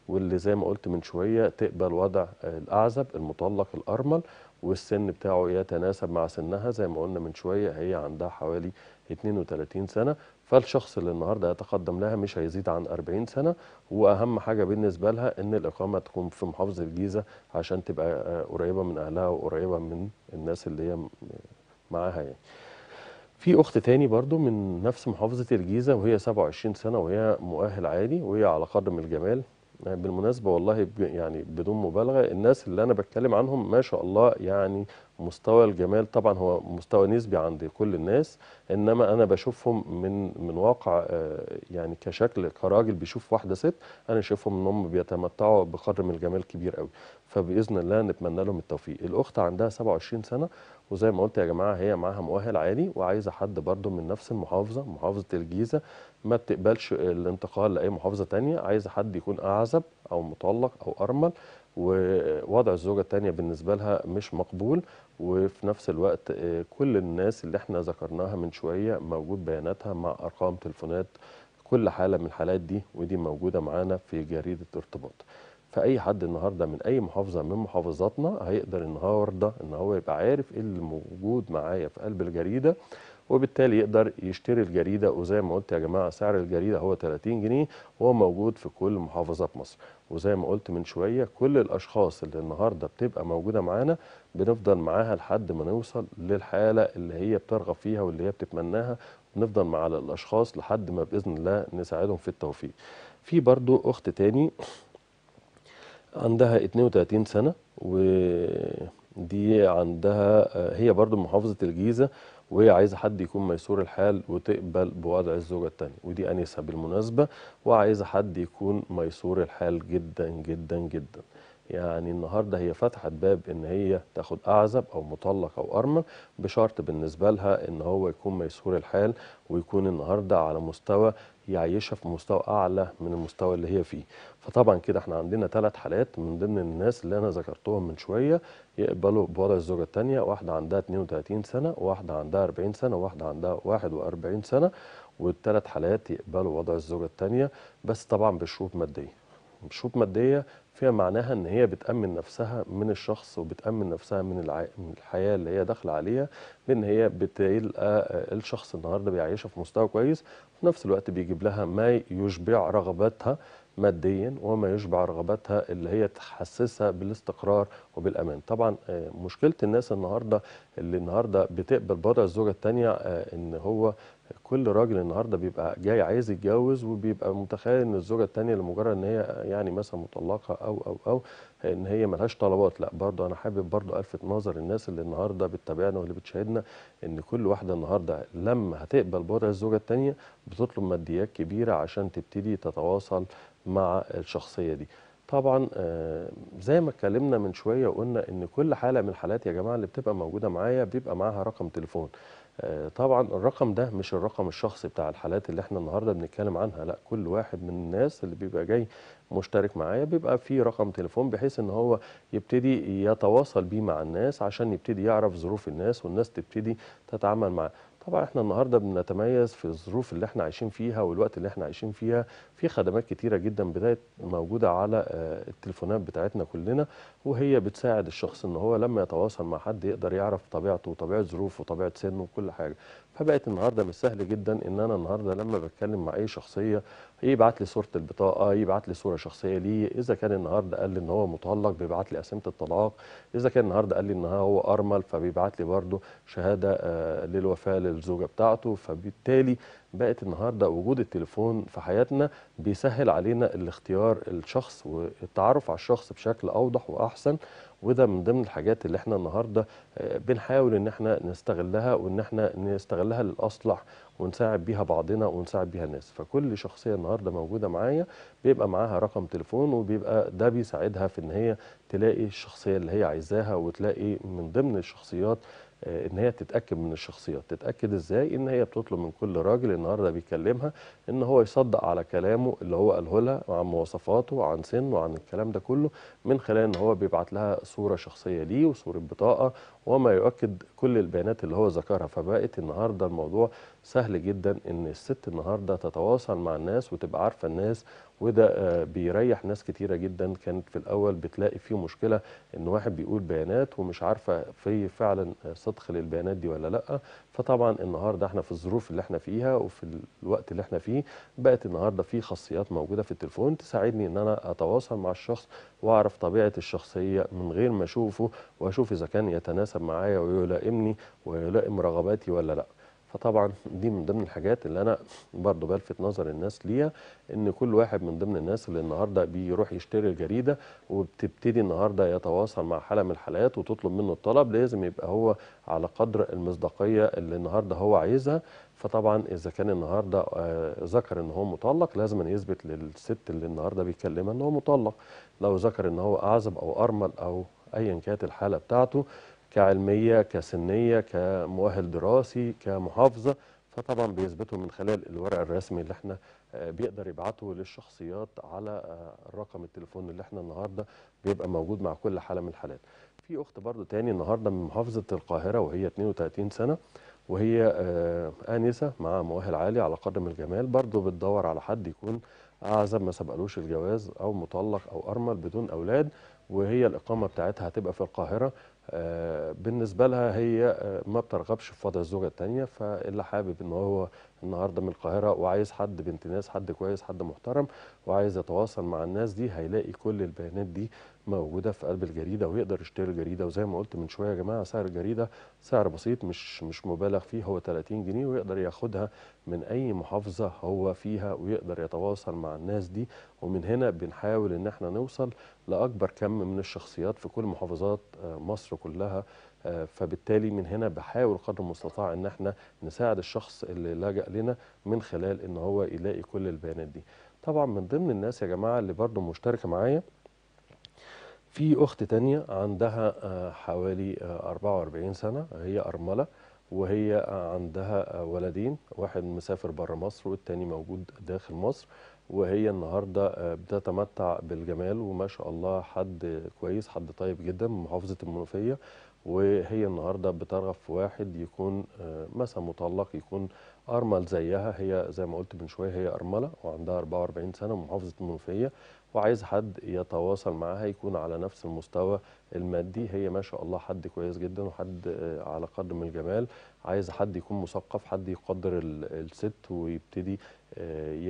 S1: واللي زي ما قلت من شوية تقبل وضع الأعزب المطلق الأرمل والسن بتاعه يتناسب مع سنها. زي ما قلنا من شوية هي عندها حوالي 32 سنة. فالشخص اللي النهارده يتقدم لها مش هيزيد عن 40 سنة. وأهم حاجة بالنسبة لها إن الإقامة تكون في محافظة الجيزة عشان تبقى آه، قريبة من أهلها وقريبة من الناس اللي هي معاها يعني. في أخت تاني برضو من نفس محافظة الجيزة وهي 27 سنة وهي مؤهل عادي وهي على قدر من الجمال. بالمناسبة والله يعني بدون مبالغة الناس اللي أنا بتكلم عنهم ما شاء الله يعني مستوى الجمال طبعا هو مستوى نسبي عند كل الناس إنما أنا بشوفهم من من واقع آه، يعني كشكل كراجل بيشوف واحدة ست أنا شايفهم إن هم بيتمتعوا بقدر من الجمال كبير قوي فبإذن الله نتمنى لهم التوفيق. الأخت عندها 27 سنة وزي ما قلت يا جماعة هي معاها مؤهل عالي وعايزة حد برضو من نفس المحافظة محافظة الجيزة. ما بتقبلش الانتقال لأي محافظة تانية عايزة حد يكون أعزب أو مطلق أو أرمل ووضع الزوجة التانية بالنسبة لها مش مقبول. وفي نفس الوقت آه، كل الناس اللي إحنا ذكرناها من شوية موجود بياناتها مع أرقام تليفونات كل حالة من الحالات دي ودي موجودة معانا في جريدة ارتباط. فاي حد النهارده من أي محافظة من محافظاتنا هيقدر النهارده إن هو يبقى عارف إيه اللي موجود معايا في قلب الجريدة وبالتالي يقدر يشتري الجريدة وزي ما قلت يا جماعة سعر الجريدة هو 30 جنيه وهو موجود في كل محافظات مصر. وزي ما قلت من شوية كل الأشخاص اللي النهارده بتبقى موجودة معانا بنفضل معاها لحد ما نوصل للحالة اللي هي بترغب فيها واللي هي بتتمناها ونفضل مع الأشخاص لحد ما بإذن الله نساعدهم في التوفيق. في برضو أخت تاني عندها 32 سنة ودي عندها هي برضو محافظة الجيزة وهي عايزة حد يكون ميسور الحال وتقبل بوضع الزوجة التانية. ودي أنسة بالمناسبة وعايزة حد يكون ميسور الحال جدا جدا جدا. يعني النهارده هي فتحت باب إن هي تاخد أعزب أو مطلق أو أرمل بشرط بالنسبة لها إن هو يكون ميسور الحال ويكون النهارده على مستوى يعيشها في مستوى أعلى من المستوى اللي هي فيه. فطبعا كده إحنا عندنا ثلاث حالات من ضمن الناس اللي أنا ذكرتهم من شوية. يقبلوا بوضع الزوجة الثانية واحدة عندها 32 سنة وواحده عندها 40 سنة وواحده عندها 41 سنة والثلاث حالات يقبلوا وضع الزوجة الثانية بس طبعا بشروط مادية. بشروط مادية فيها معناها إن هي بتأمن نفسها من الشخص وبتأمن نفسها من, الحياة اللي هي داخلة عليها بإن هي بتلقى الشخص النهارده بيعيشها في مستوى كويس وفي نفس الوقت بيجيب لها ما يشبع رغباتها ماديا وما يشبع رغباتها اللي هي تحسسها بالاستقرار وبالأمان. طبعا مشكلة الناس النهارده اللي النهارده بتقبل بوضع الزوجة الثانية إن هو كل راجل النهارده بيبقى جاي عايز يتجوز وبيبقى متخيل إن الزوجة الثانية لمجرد إن هي يعني مثلا مطلقة أو أو أو إن هي ملهاش طلبات. لا برضه أنا حابب برضه ألفت نظر الناس اللي النهارده بتتابعنا واللي بتشاهدنا إن كل واحدة النهارده لما هتقبل بوضع الزوجة الثانية بتطلب ماديات كبيرة عشان تبتدي تتواصل مع الشخصية دي. طبعا زي ما اتكلمنا من شوية وقلنا إن كل حالة من الحالات يا جماعة اللي بتبقى موجودة معايا بيبقى معاها رقم تليفون. طبعا الرقم ده مش الرقم الشخصي بتاع الحالات اللي إحنا النهارده بنتكلم عنها. لا كل واحد من الناس اللي بيبقى جاي مشترك معايا بيبقى في رقم تليفون بحيث إن هو يبتدي يتواصل بيه مع الناس عشان يبتدي يعرف ظروف الناس والناس تبتدي تتعامل معاه. طبعا إحنا النهارده بنتميز في الظروف اللي إحنا عايشين فيها والوقت اللي إحنا عايشين فيها. في خدمات كتيرة جدا بدات موجودة على التليفونات بتاعتنا كلنا وهي بتساعد الشخص إن هو لما يتواصل مع حد يقدر يعرف طبيعته وطبيعة ظروفه وطبيعة سنه وكل حاجة. فبقت النهارده مش سهل جدا إن أنا النهارده لما بتكلم مع أي شخصية يبعت لي صورة البطاقة يبعت لي صورة شخصية ليه. إذا كان النهارده قال لي إن هو مطلق بيبعت لي قسيمه الطلاق. إذا كان النهارده قال لي إن هو أرمل فبيبعت لي برده شهادة آه للوفاة للزوجة بتاعته. فبالتالي بقت النهارده وجود التليفون في حياتنا بيسهل علينا الاختيار الشخص والتعرف على الشخص بشكل أوضح وأحسن. وده من ضمن الحاجات اللي إحنا النهارده بنحاول إن إحنا نستغلها وإن إحنا نستغلها للأصلح ونساعد بيها بعضنا ونساعد بيها الناس. فكل شخصية النهارده موجودة معايا بيبقى معاها رقم تليفون وبيبقى ده بيساعدها في إن هي تلاقي الشخصية اللي هي عايزاها وتلاقي من ضمن الشخصيات إن هي تتأكد من الشخصيات تتأكد إزاي إن هي بتطلب من كل راجل النهارده بيكلمها إن هو يصدق على كلامه اللي هو قاله لها عن مواصفاته وعن سنه وعن الكلام ده كله من خلال إن هو بيبعت لها صورة شخصية ليه وصورة بطاقة وما يؤكد كل البيانات اللي هو ذكرها. فبقت النهارده الموضوع سهل جدا إن الست النهارده تتواصل مع الناس وتبقى عارفة الناس وده بيريح ناس كتيرة جدا. كانت في الأول بتلاقي فيه مشكلة إن واحد بيقول بيانات ومش عارفة في فعلا صدق للبيانات دي ولا لأ. فطبعا النهارده إحنا في الظروف اللي إحنا فيها وفي الوقت اللي إحنا فيه بقت النهارده في خاصيات موجودة في التليفون تساعدني إن أنا أتواصل مع الشخص وأعرف طبيعة الشخصية من غير ما أشوفه وأشوف إذا كان يتناسب معايا ويلائمني ويلائم رغباتي ولا لأ. فطبعا دي من ضمن الحاجات اللي أنا برضو بلفت نظر الناس ليها إن كل واحد من ضمن الناس اللي النهارده بيروح يشتري الجريدة وبتبتدي النهارده يتواصل مع حالة من الحالات وتطلب منه الطلب لازم يبقى هو على قدر المصداقية اللي النهارده هو عايزها. فطبعا إذا كان النهارده ذكر إن هو مطلق لازم يثبت للست اللي النهارده بيكلمها إن هو مطلق. لو ذكر إن هو أعزب أو أرمل أو ايا كانت الحالة بتاعته كعلمية كسنية كمؤهل دراسي كمحافظة فطبعا بيثبتوا من خلال الورق الرسمي اللي إحنا بيقدر يبعته للشخصيات على رقم التليفون اللي إحنا النهارده بيبقى موجود مع كل حالة من الحالات. في أخت برضو تاني النهارده من محافظة القاهرة وهي 32 سنة وهي آنسة مع مؤهل عالي على قدر من الجمال برضو بتدور على حد يكون أعزب ما سبقلوش الجواز أو مطلق أو أرمل بدون أولاد وهي الإقامة بتاعتها هتبقى في القاهرة آه، بالنسبة لها هي آه، ما بترغبش في وضع الزوجة الثانية فاللي حابب إن هو النهارده من القاهره وعايز حد بنت ناس حد كويس حد محترم وعايز يتواصل مع الناس دي هيلاقي كل البيانات دي موجوده في قلب الجريده ويقدر يشتري الجريده وزي ما قلت من شوية يا جماعة سعر الجريده سعر بسيط مش مش مبالغ فيه. هو 30 جنيه ويقدر ياخدها من أي محافظة هو فيها ويقدر يتواصل مع الناس دي. ومن هنا بنحاول إن إحنا نوصل لأكبر كم من الشخصيات في كل محافظات آه، مصر كلها. فبالتالي من هنا بحاول قدر المستطاع إن إحنا نساعد الشخص اللي لجأ لنا من خلال إن هو يلاقي كل البيانات دي. طبعا من ضمن الناس يا جماعة اللي برضو مشتركة معايا في أخت تانية عندها آه، حوالي آه، 44 سنة هي أرملة وهي آه، عندها آه، ولدين واحد مسافر بره مصر والتاني موجود داخل مصر وهي النهاردة آه، بتتمتع بالجمال وما شاء الله حد كويس حد طيب جدا من محافظة المنوفية. وهي النهاردة بترغب في واحد يكون آه، مثلا مطلق يكون أرمل زيها. هي زي ما قلت من شوية هي أرملة وعندها 44 سنة من محافظة المنوفية وعايز حد يتواصل معاها يكون على نفس المستوى المادي. هي ما شاء الله حد كويس جدا وحد آه، على قدر من الجمال. عايز حد يكون مثقف حد يقدر ال- الست ويبتدي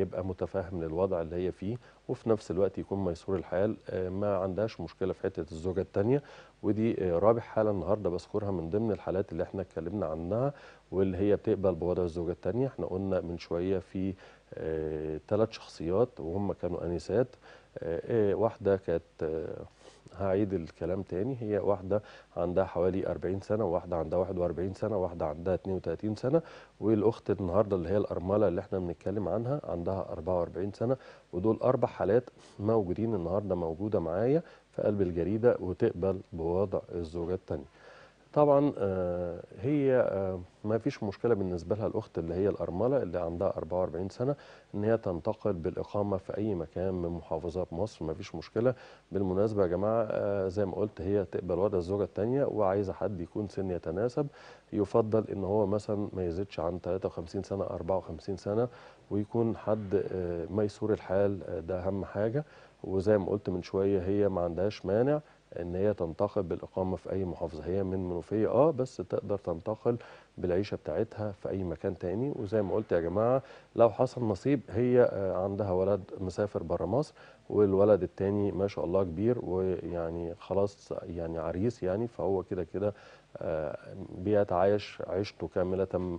S1: يبقى متفاهم للوضع اللي هي فيه وفي نفس الوقت يكون ميسور الحال آه، ما عندهاش مشكلة في حتة الزوجة التانية. ودي آه، رابع حالة النهاردة بذكرها من ضمن الحالات اللي إحنا اتكلمنا عنها واللي هي بتقبل بوضع الزوجة التانية. إحنا قلنا من شوية في ثلاث شخصيات وهم كانوا أنسات آه، آه، واحدة كانت آه، هعيد الكلام تاني. هي واحدة عندها حوالي 40 سنة وواحدة عندها 41 سنة وواحدة عندها 32 سنة. والأخت النهارده اللي هي الأرملة اللي إحنا بنتكلم عنها عندها 44 سنة ودول أربع حالات موجودين النهارده موجودة معايا في قلب الجريدة وتقبل بوضع الزوجه الثانية طبعا آه، هي آه، ما فيش مشكلة بالنسبة لها الأخت اللي هي الأرملة اللي عندها 44 سنة إن هي تنتقل بالإقامة في أي مكان من محافظات مصر. ما فيش مشكلة. بالمناسبة يا جماعة آه، زي ما قلت هي تقبل وضع الزوجة الثانية وعايزة حد يكون سن يتناسب. يفضل إن هو مثلا ما يزيدش عن 53 سنة 54 سنة ويكون حد ميسور الحال. ده أهم حاجة. وزي ما قلت من شوية هي ما عندهاش مانع إن هي تنتقل بالإقامة في أي محافظة. هي من منوفية آه بس تقدر تنتقل بالعيشة بتاعتها في أي مكان تاني. وزي ما قلت يا جماعة لو حصل نصيب هي آه، عندها ولد مسافر بره مصر والولد التاني ما شاء الله كبير ويعني خلاص يعني عريس يعني فهو كده كده بيتعايش عيشته كاملة م-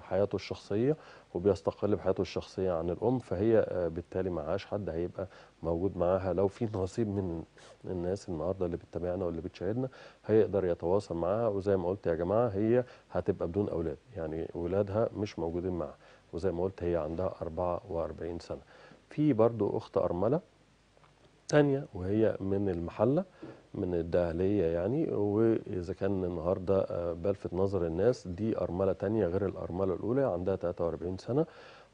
S1: حياته الشخصية وبيستقل بحياته الشخصية عن الأم فهي آه، بالتالي معهاش حد هيبقى موجود معاها. لو في نصيب من الناس النهارده اللي بتتابعنا واللي بتشاهدنا هيقدر يتواصل معاها. وزي ما قلت يا جماعة هي هتبقى بدون أولاد يعني ولادها مش موجودين معاها. وزي ما قلت هي عندها 44 سنة. في برضو أخت أرملة تانية وهي من المحلة من الدهلية يعني. وإذا كان النهارده آه، بلفت نظر الناس دي أرملة تانية غير الأرملة الأولى عندها 43 سنة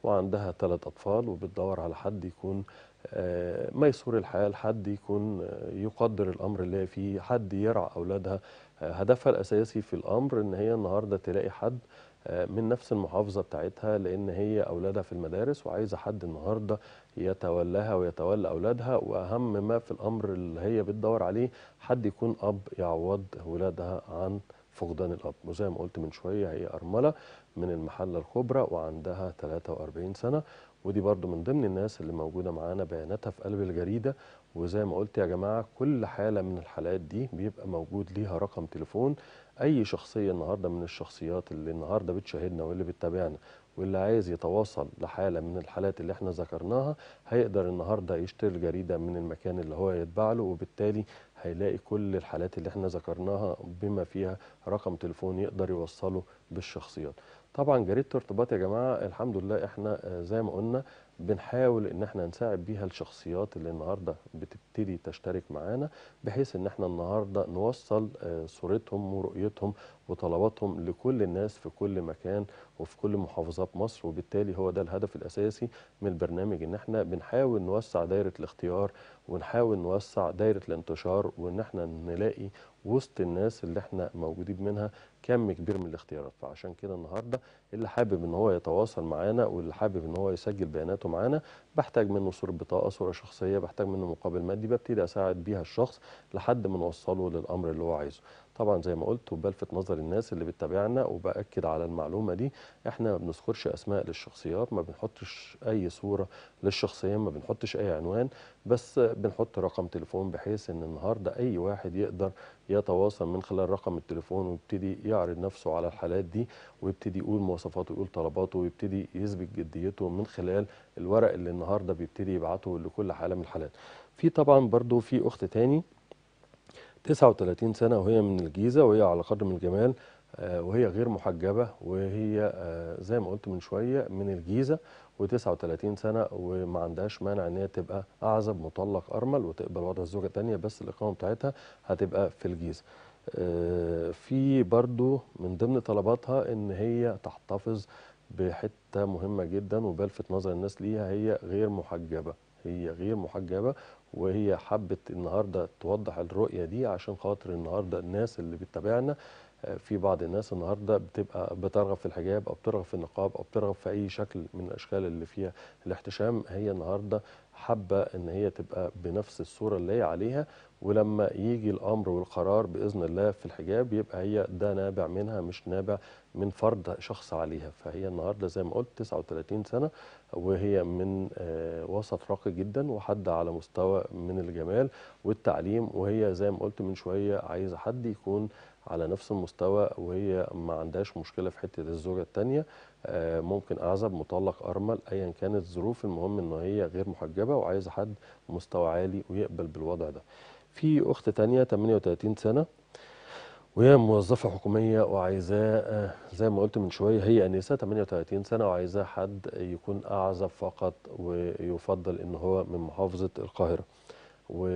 S1: وعندها ثلاث أطفال وبتدور على حد يكون آه، ميسور الحال حد يكون آه، يقدر الأمر اللي هي فيه حد يرعى أولادها. آه، هدفها الأساسي في الأمر إن هي النهارده تلاقي حد من نفس المحافظة بتاعتها لأن هي أولادها في المدارس وعايزة حد النهارده يتولاها ويتولى أولادها وأهم ما في الأمر اللي هي بتدور عليه حد يكون أب يعوض ولادها عن فقدان الأب. وزي ما قلت من شوية هي أرملة من المحلة الكبرى وعندها 43 سنة. ودي برضو من ضمن الناس اللي موجودة معانا بياناتها في قلب الجريدة. وزي ما قلت يا جماعة كل حالة من الحالات دي بيبقى موجود ليها رقم تليفون. أي شخصية النهارده من الشخصيات اللي النهارده بتشاهدنا واللي بتتابعنا. واللي عايز يتواصل لحالة من الحالات اللي إحنا ذكرناها هيقدر النهارده يشتري الجريده من المكان اللي هو يتبع له وبالتالي هيلاقي كل الحالات اللي إحنا ذكرناها بما فيها رقم تليفون يقدر يوصله بالشخصيات. طبعا جريده ارتباط يا جماعة الحمد لله إحنا آه، زي ما قلنا بنحاول ان إحنا نساعد بيها الشخصيات اللي النهارده بتبتدي تشترك معانا بحيث ان إحنا النهارده نوصل آه، صورتهم ورؤيتهم وطلباتهم لكل الناس في كل مكان وفي كل محافظات مصر وبالتالي هو ده الهدف الأساسي من البرنامج إن إحنا بنحاول نوسع دايرة الاختيار ونحاول نوسع دايرة الانتشار وإن إحنا نلاقي وسط الناس اللي إحنا موجودين منها كم كبير من الاختيارات. فعشان كده النهارده اللي حابب إن هو يتواصل معانا واللي حابب إن هو يسجل بياناته معانا بحتاج منه صورة بطاقة صورة شخصية بحتاج منه مقابل مادي ببتدي أساعد بيها الشخص لحد ما نوصله للأمر اللي هو عايزه. طبعا زي ما قلت وبلفت نظر الناس اللي بتتابعنا وبأكد على المعلومة دي إحنا ما بنذكرش أسماء للشخصيات ما بنحطش أي صورة للشخصية ما بنحطش أي عنوان بس بنحط رقم تليفون بحيث إن النهارده أي واحد يقدر يتواصل من خلال رقم التليفون ويبتدي يعرض نفسه على الحالات دي ويبتدي يقول مواصفاته ويقول طلباته ويبتدي يثبت جديته من خلال الورق اللي النهارده بيبتدي يبعته لكل حاله من الحالات. في طبعا برضو في أخت تاني 39 سنة وهي من الجيزة وهي على قدر من الجمال آه، وهي غير محجبة وهي آه، زي ما قلت من شوية من الجيزة و39 سنة وما عندهاش مانع إن هي تبقى أعزب مطلق أرمل وتقبل وضع الزوجة التانية بس الإقامة بتاعتها هتبقى في الجيزة. آه، في برضو من ضمن طلباتها إن هي تحتفظ بحتة مهمة جدا وبلفت نظر الناس ليها هي غير محجبة هي غير محجبة وهي حبت النهارده توضح الرؤية دي عشان خاطر النهارده الناس اللي بتتابعنا في بعض الناس النهارده بتبقى بترغب في الحجاب أو بترغب في النقاب أو بترغب في أي شكل من الأشكال اللي فيها الاحتشام. هي النهارده حابة إن هي تبقى بنفس الصورة اللي هي عليها ولما يجي الأمر والقرار بإذن الله في الحجاب يبقى هي ده نابع منها مش نابع من فرض شخص عليها. فهي النهارده زي ما قلت 39 سنة وهي من آه، وسط راقي جدا وحد على مستوى من الجمال والتعليم. وهي زي ما قلت من شوية عايزة حد يكون على نفس المستوى وهي ما عندهاش مشكلة في حتة الزوجة الثانية ممكن أعزب مطلق أرمل ايا كانت الظروف. المهم إن هي غير محجبة وعايزة حد مستوى عالي ويقبل بالوضع ده. في أخت تانية 38 سنة وهي موظفة حكومية وعايزاه آه، زي ما قلت من شوية هي أنسة 38 سنة وعايزاه حد يكون أعزب فقط ويفضل إن هو من محافظة القاهرة. و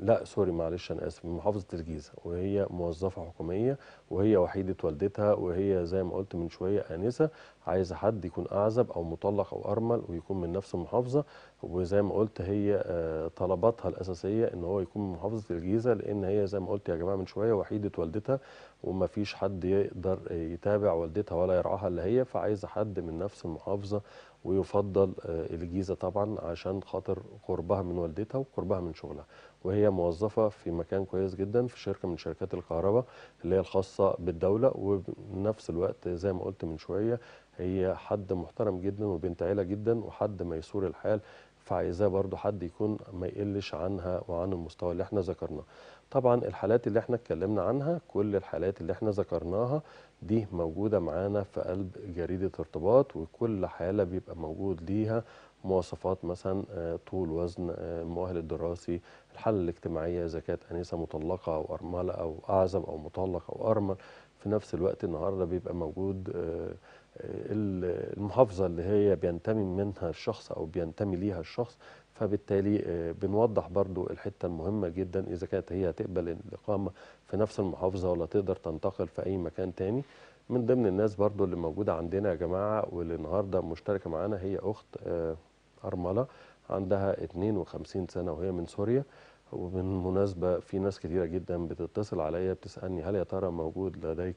S1: لا سوري معلش أنا آسف من محافظة الجيزة وهي موظفة حكومية وهي وحيدة والدتها وهي زي ما قلت من شوية آنسة عايزة حد يكون أعزب أو مطلق أو أرمل ويكون من نفس المحافظة وزي ما قلت هي آه، طلباتها الأساسية إن هو يكون من محافظة الجيزة لأن هي زي ما قلت يا جماعة من شوية وحيدة والدتها وما فيش حد يقدر يتابع والدتها ولا يرعاها إلا هي فعايزة حد من نفس المحافظة ويفضل آه، الجيزة طبعا عشان خاطر قربها من والدتها وقربها من شغلها. وهي موظفة في مكان كويس جدا في شركة من شركات الكهرباء اللي هي الخاصة بالدولة وبنفس الوقت زي ما قلت من شوية هي حد محترم جدا وبنت عيلة جدا وحد ميسور الحال فعايزاه برضو حد يكون ما يقلش عنها وعن المستوى اللي إحنا ذكرناه. طبعا الحالات اللي إحنا اتكلمنا عنها كل الحالات اللي إحنا ذكرناها دي موجودة معانا في قلب جريدة ارتباط وكل حالة بيبقى موجود ليها مواصفات مثلا آه، طول وزن آه، المؤهل الدراسي الحالة الاجتماعية إذا كانت أنسة مطلقة أو أرملة أو أعزب أو مطلق أو أرمل في نفس الوقت النهاردة بيبقى موجود آه، المحافظة اللي هي بينتمي منها الشخص أو بينتمي ليها الشخص فبالتالي آه، بنوضح برضو الحتة المهمة جدا إذا كانت هي هتقبل الإقامة في نفس المحافظة ولا تقدر تنتقل في أي مكان تاني. من ضمن الناس برضو اللي موجودة عندنا يا جماعة واللي النهاردة مشتركة معانا هي أخت آه، أرملة عندها 52 سنة وهي من سوريا. وبالمناسبة في ناس كتيرة جدا بتتصل عليا بتسألني هل يا ترى موجود لديك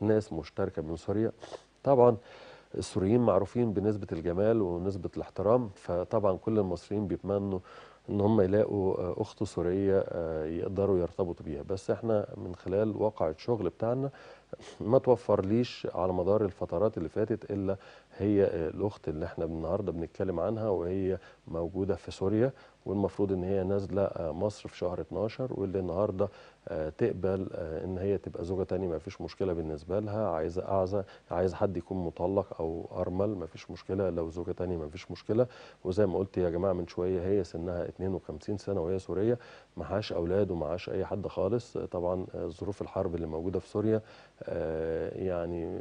S1: ناس مشتركة من سوريا؟ طبعا السوريين معروفين بنسبة الجمال ونسبة الاحترام فطبعا كل المصريين بيتمنوا إن هم يلاقوا أخت سورية آه، يقدروا يرتبطوا بيها. بس إحنا من خلال واقع الشغل بتاعنا ما توفر ليش على مدار الفترات اللي فاتت إلا هي الأخت اللي إحنا النهارده بنتكلم عنها وهي موجودة في سوريا والمفروض إن هي نازلة مصر في شهر 12 واللي النهارده آه، تقبل آه، إن هي تبقى زوجة تانية ما فيش مشكلة بالنسبة لها. عايزة أعزى عايزة حد يكون مطلق أو أرمل ما فيش مشكلة. لو زوجة تانية ما فيش مشكلة. وزي ما قلت يا جماعة من شوية هي سنها 52 سنة وهي سورية معهاش أولاد ومعهاش أي حد خالص. طبعا ظروف الحرب اللي موجودة في سوريا آه، يعني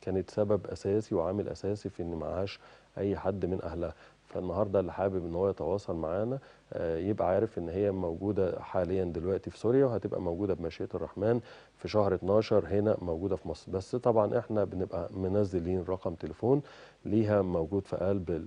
S1: كانت سبب أساسي وعامل أساسي في إن معهاش أي حد من أهلها. فالنهاردة اللي حابب إن هو يتواصل معانا آه، يبقى عارف إن هي موجودة حاليا دلوقتي في سوريا وهتبقى موجودة بمشيئة الرحمن في شهر 12 هنا موجودة في مصر. بس طبعا إحنا بنبقى منزلين رقم تليفون ليها موجود في قلب ال-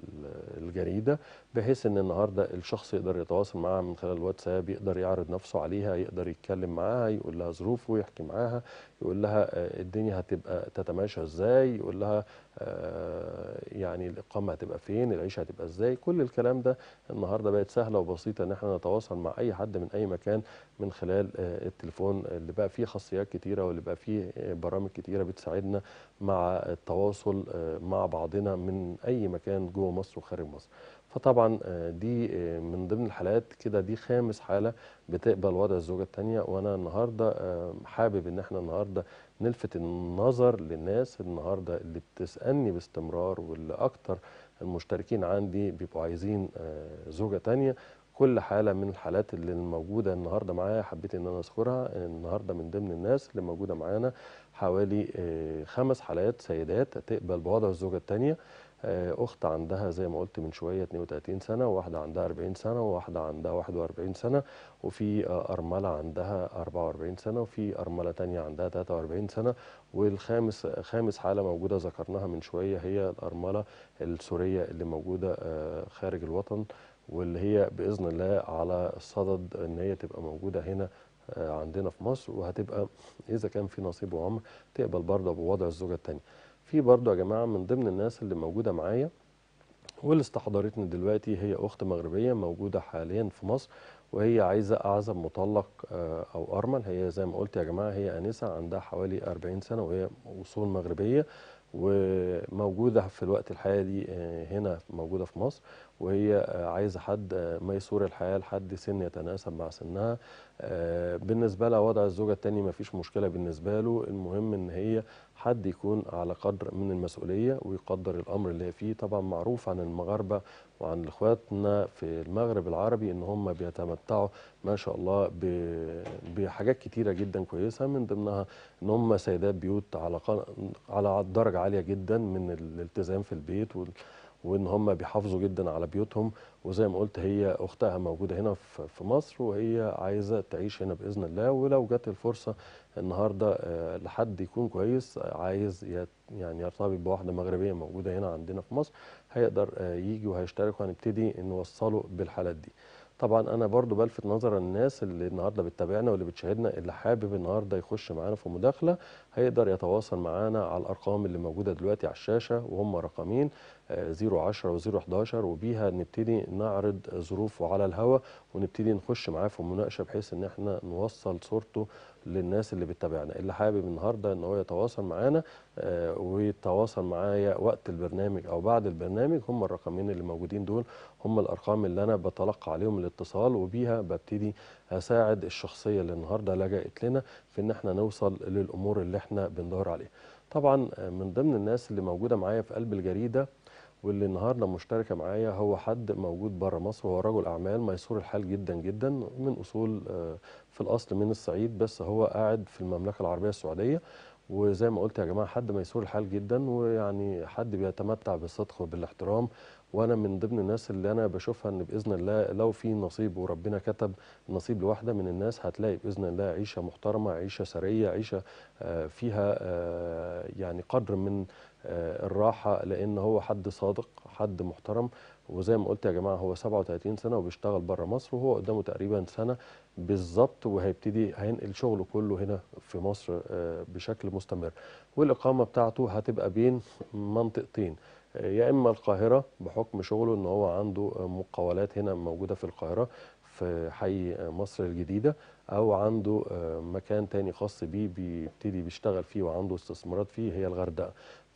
S1: الجريدة بحيث إن النهارده الشخص يقدر يتواصل معاها من خلال الواتساب يقدر يعرض نفسه عليها يقدر يتكلم معاها يقول لها ظروفه يحكي معاها يقول لها آه، الدنيا هتبقى تتماشى إزاي يقول لها آه، يعني الإقامة هتبقى فين العيشة هتبقى إزاي كل الكلام ده النهارده بقت سهلة وبسيطة إن إحنا نتواصل مع أي حد من أي مكان من خلال آه، التليفون اللي بقى فيه خاصيات كتيرة واللي بقى فيه برامج كتيرة بتساعدنا مع التواصل آه، مع بعضنا من أي مكان جوه مصر وخارج مصر. فطبعا آه، دي آه، من ضمن الحالات كده دي خامس حالة بتقبل وضع الزوجة الثانية وأنا النهارده آه، حابب إن إحنا النهارده نلفت النظر للناس النهارده اللي بتسألني باستمرار واللي أكتر المشتركين عندي بيبقوا عايزين زوجة تانية. كل حالة من الحالات اللي موجودة النهارده معايا حبيت إن أنا أذكرها النهارده من ضمن الناس اللي موجودة معانا. حوالي آه، خمس حالات سيدات تقبل بوضع الزوجة الثانية أخت عندها زي ما قلت من شوية 32 سنة وواحدة عندها 40 سنة وواحدة عندها 41 سنة وفي آه، أرملة عندها 44 سنة وفي أرملة تانية عندها 43 سنة. والخامس خامس حالة موجودة ذكرناها من شوية هي الأرملة السورية اللي موجودة آه، خارج الوطن واللي هي بإذن الله على صدد إن هي تبقى موجودة هنا آه، عندنا في مصر وهتبقى إذا كان في نصيب وعمر تقبل برضه بوضع الزوجة الثانية في برضه يا جماعة من ضمن الناس اللي موجودة معايا واللي استحضرتني دلوقتي هي أخت مغربية موجودة حاليا في مصر وهي عايزة أعزب مطلق آه، أو أرمل. هي زي ما قلت يا جماعة هي آنسة عندها حوالي 40 سنة وهي أصول مغربية وموجودة في الوقت الحالي آه، هنا موجودة في مصر. وهي آه، عايزة حد آه، ميسور الحياة لحد سن يتناسب مع سنها. آه، بالنسبة لها وضع الزوجة التاني ما فيش مشكلة بالنسبة له. المهم إن هي حد يكون على قدر من المسؤولية ويقدر الأمر اللي هي فيه. طبعا معروف عن المغاربة وعن إخواتنا في المغرب العربي إن هم بيتمتعوا ما شاء الله بحاجات كتيرة جدا كويسة. من ضمنها إن هم سيدات بيوت على على درجة عالية جدا من الالتزام في البيت وال- وإن هم بيحافظوا جدا على بيوتهم. وزي ما قلت هي أختها موجودة هنا في مصر وهي عايزة تعيش هنا بإذن الله. ولو جت الفرصة النهارده آه، لحد يكون كويس عايز يعني يرتبط بواحدة مغربية موجودة هنا عندنا في مصر هيقدر آه، يجي وهيشترك وهنبتدي نوصله بالحالات دي. طبعا أنا برضو بلفت نظر الناس اللي النهارده بتتابعنا واللي بتشاهدنا اللي حابب النهارده يخش معانا في مداخلة هيقدر يتواصل معانا على الأرقام اللي موجودة دلوقتي على الشاشة وهم رقمين 010 و011 وبيها نبتدي نعرض ظروفه على الهواء ونبتدي نخش معاه في مناقشة بحيث إن إحنا نوصل صورته للناس اللي بتتابعنا. اللي حابب النهارده إن هو يتواصل معانا آه، ويتواصل معايا وقت البرنامج أو بعد البرنامج هم الرقمين اللي موجودين دول هم الأرقام اللي أنا بتلقى عليهم الاتصال وبيها ببتدي أساعد الشخصية اللي النهارده لجأت لنا في إن إحنا نوصل للأمور اللي إحنا بندور عليها. طبعا آه، من ضمن الناس اللي موجودة معايا في قلب الجريدة واللي النهارده مشتركه معايا هو حد موجود بره مصر. وهو رجل أعمال ميسور الحال جدا جدا من أصول آه، في الأصل من الصعيد بس هو قاعد في المملكة العربية السعودية. وزي ما قلت يا جماعة حد ميسور الحال جدا ويعني حد بيتمتع بالصدق وبالاحترام. وأنا من ضمن الناس اللي أنا بشوفها إن بإذن الله لو في نصيب وربنا كتب نصيب لواحدة من الناس هتلاقي بإذن الله عيشة محترمة عيشة سريه عيشة آه، فيها آه، يعني قدر من الراحة لأن هو حد صادق حد محترم. وزي ما قلت يا جماعة هو 37 سنة وبيشتغل بره مصر وهو قدامه تقريبا سنة بالظبط وهيبتدي هينقل شغله كله هنا في مصر آه، بشكل مستمر. والإقامة بتاعته هتبقى بين منطقتين آه، يا إما القاهرة بحكم شغله إن هو عنده آه، مقاولات هنا موجودة في القاهرة في حي آه، مصر الجديدة أو عنده آه، مكان تاني خاص بيه بيبتدي بيشتغل فيه وعنده استثمارات فيه هي الغردقة.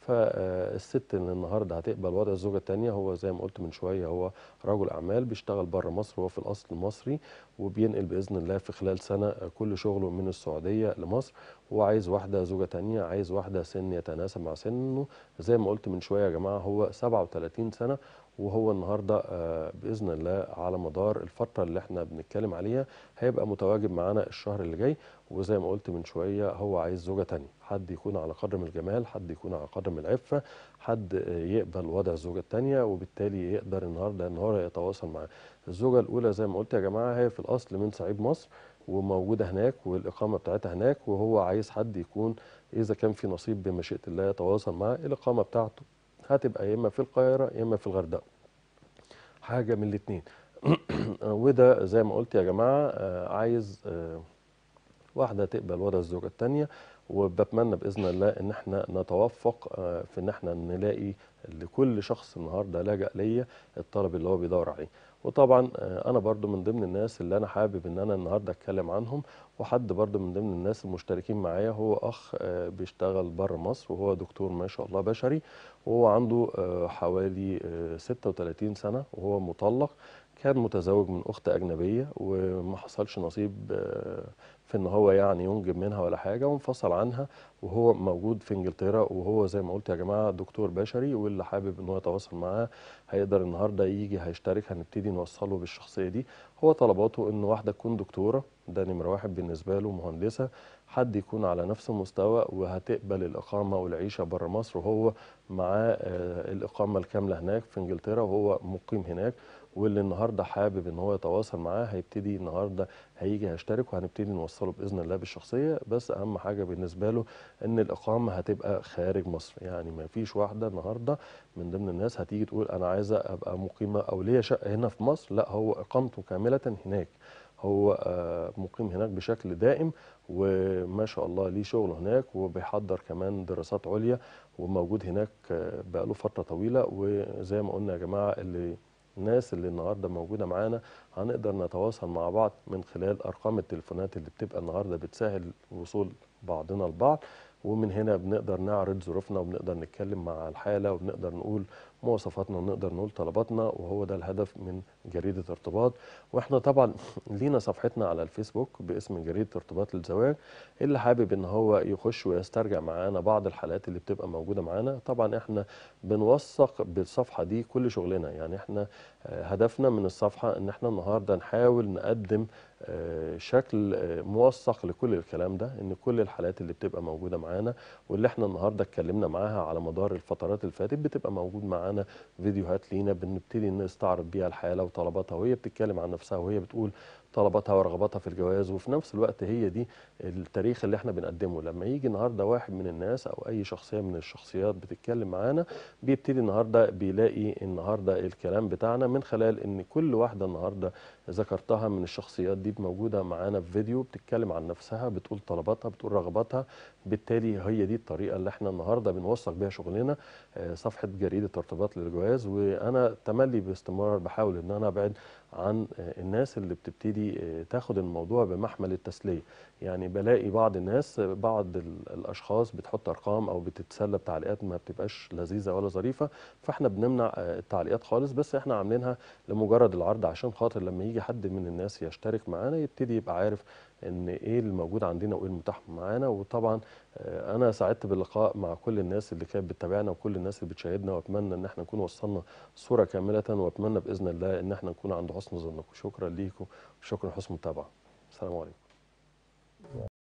S1: فالست اللي النهارده هتقبل وضع الزوجة الثانية هو زي ما قلت من شوية هو رجل أعمال بيشتغل بره مصر هو في الأصل مصري وبينقل بإذن الله في خلال سنة كل شغله من السعودية لمصر. وعايز واحدة زوجة تانية عايز واحدة سن يتناسب مع سنه. زي ما قلت من شوية يا جماعة هو 37 سنة وهو النهارده آه، بإذن الله على مدار الفترة اللي إحنا بنتكلم عليها هيبقى متواجد معانا الشهر اللي جاي. وزي ما قلت من شوية هو عايز زوجة تانية. حد يكون على قدر من الجمال حد يكون على قدر من العفة حد يقبل وضع الزوجه التانية وبالتالي يقدر النهارده إن هو يتواصل معاه. الزوجة الأولى زي ما قلت يا جماعة هي في الأصل من صعيد مصر وموجودة هناك والإقامة بتاعتها هناك وهو عايز حد يكون إذا كان في نصيب بمشيئة الله يتواصل معاه الإقامة بتاعته. هتبقى يا إما في القاهرة يا إما في الغردقة. حاجة من الاثنين وده زي ما قلت يا جماعة آه، عايز آه، واحدة تقبل وضع الزوجة الثانية وبتمنى بإذن الله إن إحنا نتوفق آه، في إن إحنا نلاقي لكل شخص النهارده لجأ ليا الطلب اللي هو بيدور عليه. وطبعا آه، أنا برضو من ضمن الناس اللي أنا حابب إن أنا النهارده أتكلم عنهم وحد برضو من ضمن الناس المشتركين معايا هو أخ آه، بيشتغل بره مصر وهو دكتور ما شاء الله بشري وهو عنده آه، حوالي آه، 36 سنة وهو مطلق. كان متزوج من أخت أجنبية وما حصلش نصيب آه، في إن هو يعني ينجب منها ولا حاجة وانفصل عنها وهو موجود في إنجلترا وهو زي ما قلت يا جماعة دكتور بشري واللي حابب إن هو يتواصل معاه هيقدر النهارده يجي هيشترك هنبتدي نوصله بالشخصية دي. هو طلباته إن واحدة تكون دكتورة ده نمرة واحد بالنسبة له مهندسة حد يكون على نفس المستوى وهتقبل الإقامة والعيشة بره مصر وهو معاه آه، الإقامة الكاملة هناك في إنجلترا وهو مقيم هناك. واللي النهارده حابب إن هو يتواصل معاه هيبتدي النهارده هيجي هيشترك وهنبتدي نوصله بإذن الله بالشخصية. بس أهم حاجة بالنسبة له إن الإقامة هتبقى خارج مصر. يعني ما فيش واحدة النهارده من ضمن الناس هتيجي تقول أنا عايزه أبقى مقيمه أو ليا شقة هنا في مصر. لا هو إقامته كاملة هناك. هو آه، مقيم هناك بشكل دائم وما شاء الله ليه شغل هناك وبيحضر كمان دراسات عليا وموجود هناك آه، بقاله فترة طويلة. وزي ما قلنا يا جماعة اللي الناس اللي النهارده موجودة معانا هنقدر نتواصل مع بعض من خلال أرقام التليفونات اللي بتبقى النهارده بتسهل وصول بعضنا البعض ومن هنا بنقدر نعرض ظروفنا وبنقدر نتكلم مع الحالة وبنقدر نقول مواصفاتنا ونقدر نقول طلباتنا وهو ده الهدف من جريدة ارتباط. وإحنا طبعا لينا صفحتنا على الفيسبوك باسم جريدة ارتباط للزواج. اللي حابب إن هو يخش ويسترجع معانا بعض الحالات اللي بتبقى موجودة معانا طبعا إحنا بنوثق بالصفحة دي كل شغلنا. يعني إحنا آه، هدفنا من الصفحة إن إحنا النهارده نحاول نقدم آه، شكل آه، موثق لكل الكلام ده إن كل الحالات اللي بتبقى موجودة معانا واللي إحنا النهارده اتكلمنا معاها على مدار الفترات اللي فاتت بتبقى موجود معانا. فيديوهات لينا بنبتدي نستعرض بيها الحاله وطلباتها وهي بتتكلم عن نفسها وهي بتقول طلباتها ورغباتها في الجواز وفي نفس الوقت هي دي التاريخ اللي إحنا بنقدمه. لما يجي النهارده واحد من الناس أو أي شخصية من الشخصيات بتتكلم معانا بيبتدي النهارده بيلاقي النهارده الكلام بتاعنا من خلال إن كل واحدة النهارده ذكرتها من الشخصيات دي موجودة معانا في فيديو بتتكلم عن نفسها بتقول طلباتها بتقول رغباتها. بالتالي هي دي الطريقة اللي إحنا النهارده بنوثق بيها شغلنا آه، صفحة جريدة ارتباط للجواز. وأنا تملي باستمرار بحاول إن أنا أبعد عن آه، الناس اللي بتبتدي آه، تاخد الموضوع بمحمل التسلية. يعني بلاقي بعض الناس بعض ال- الأشخاص بتحط أرقام أو بتتسلى بتعليقات ما بتبقاش لذيذة ولا ظريفة فإحنا بنمنع آه، التعليقات خالص. بس إحنا عاملينها لمجرد العرض عشان خاطر لما يجي حد من الناس يشترك معانا يبتدي يبقى عارف إن إيه الموجود عندنا وإيه المتاح معانا. وطبعا آه، أنا سعدت باللقاء مع كل الناس اللي كانت بتتابعنا وكل الناس اللي بتشاهدنا. وأتمنى إن إحنا نكون وصلنا صورة كاملة. وأتمنى بإذن الله إن إحنا نكون عند حسن ظنكم. شكرا ليكم وشكرا لحسن المتابعة. السلام عليكم.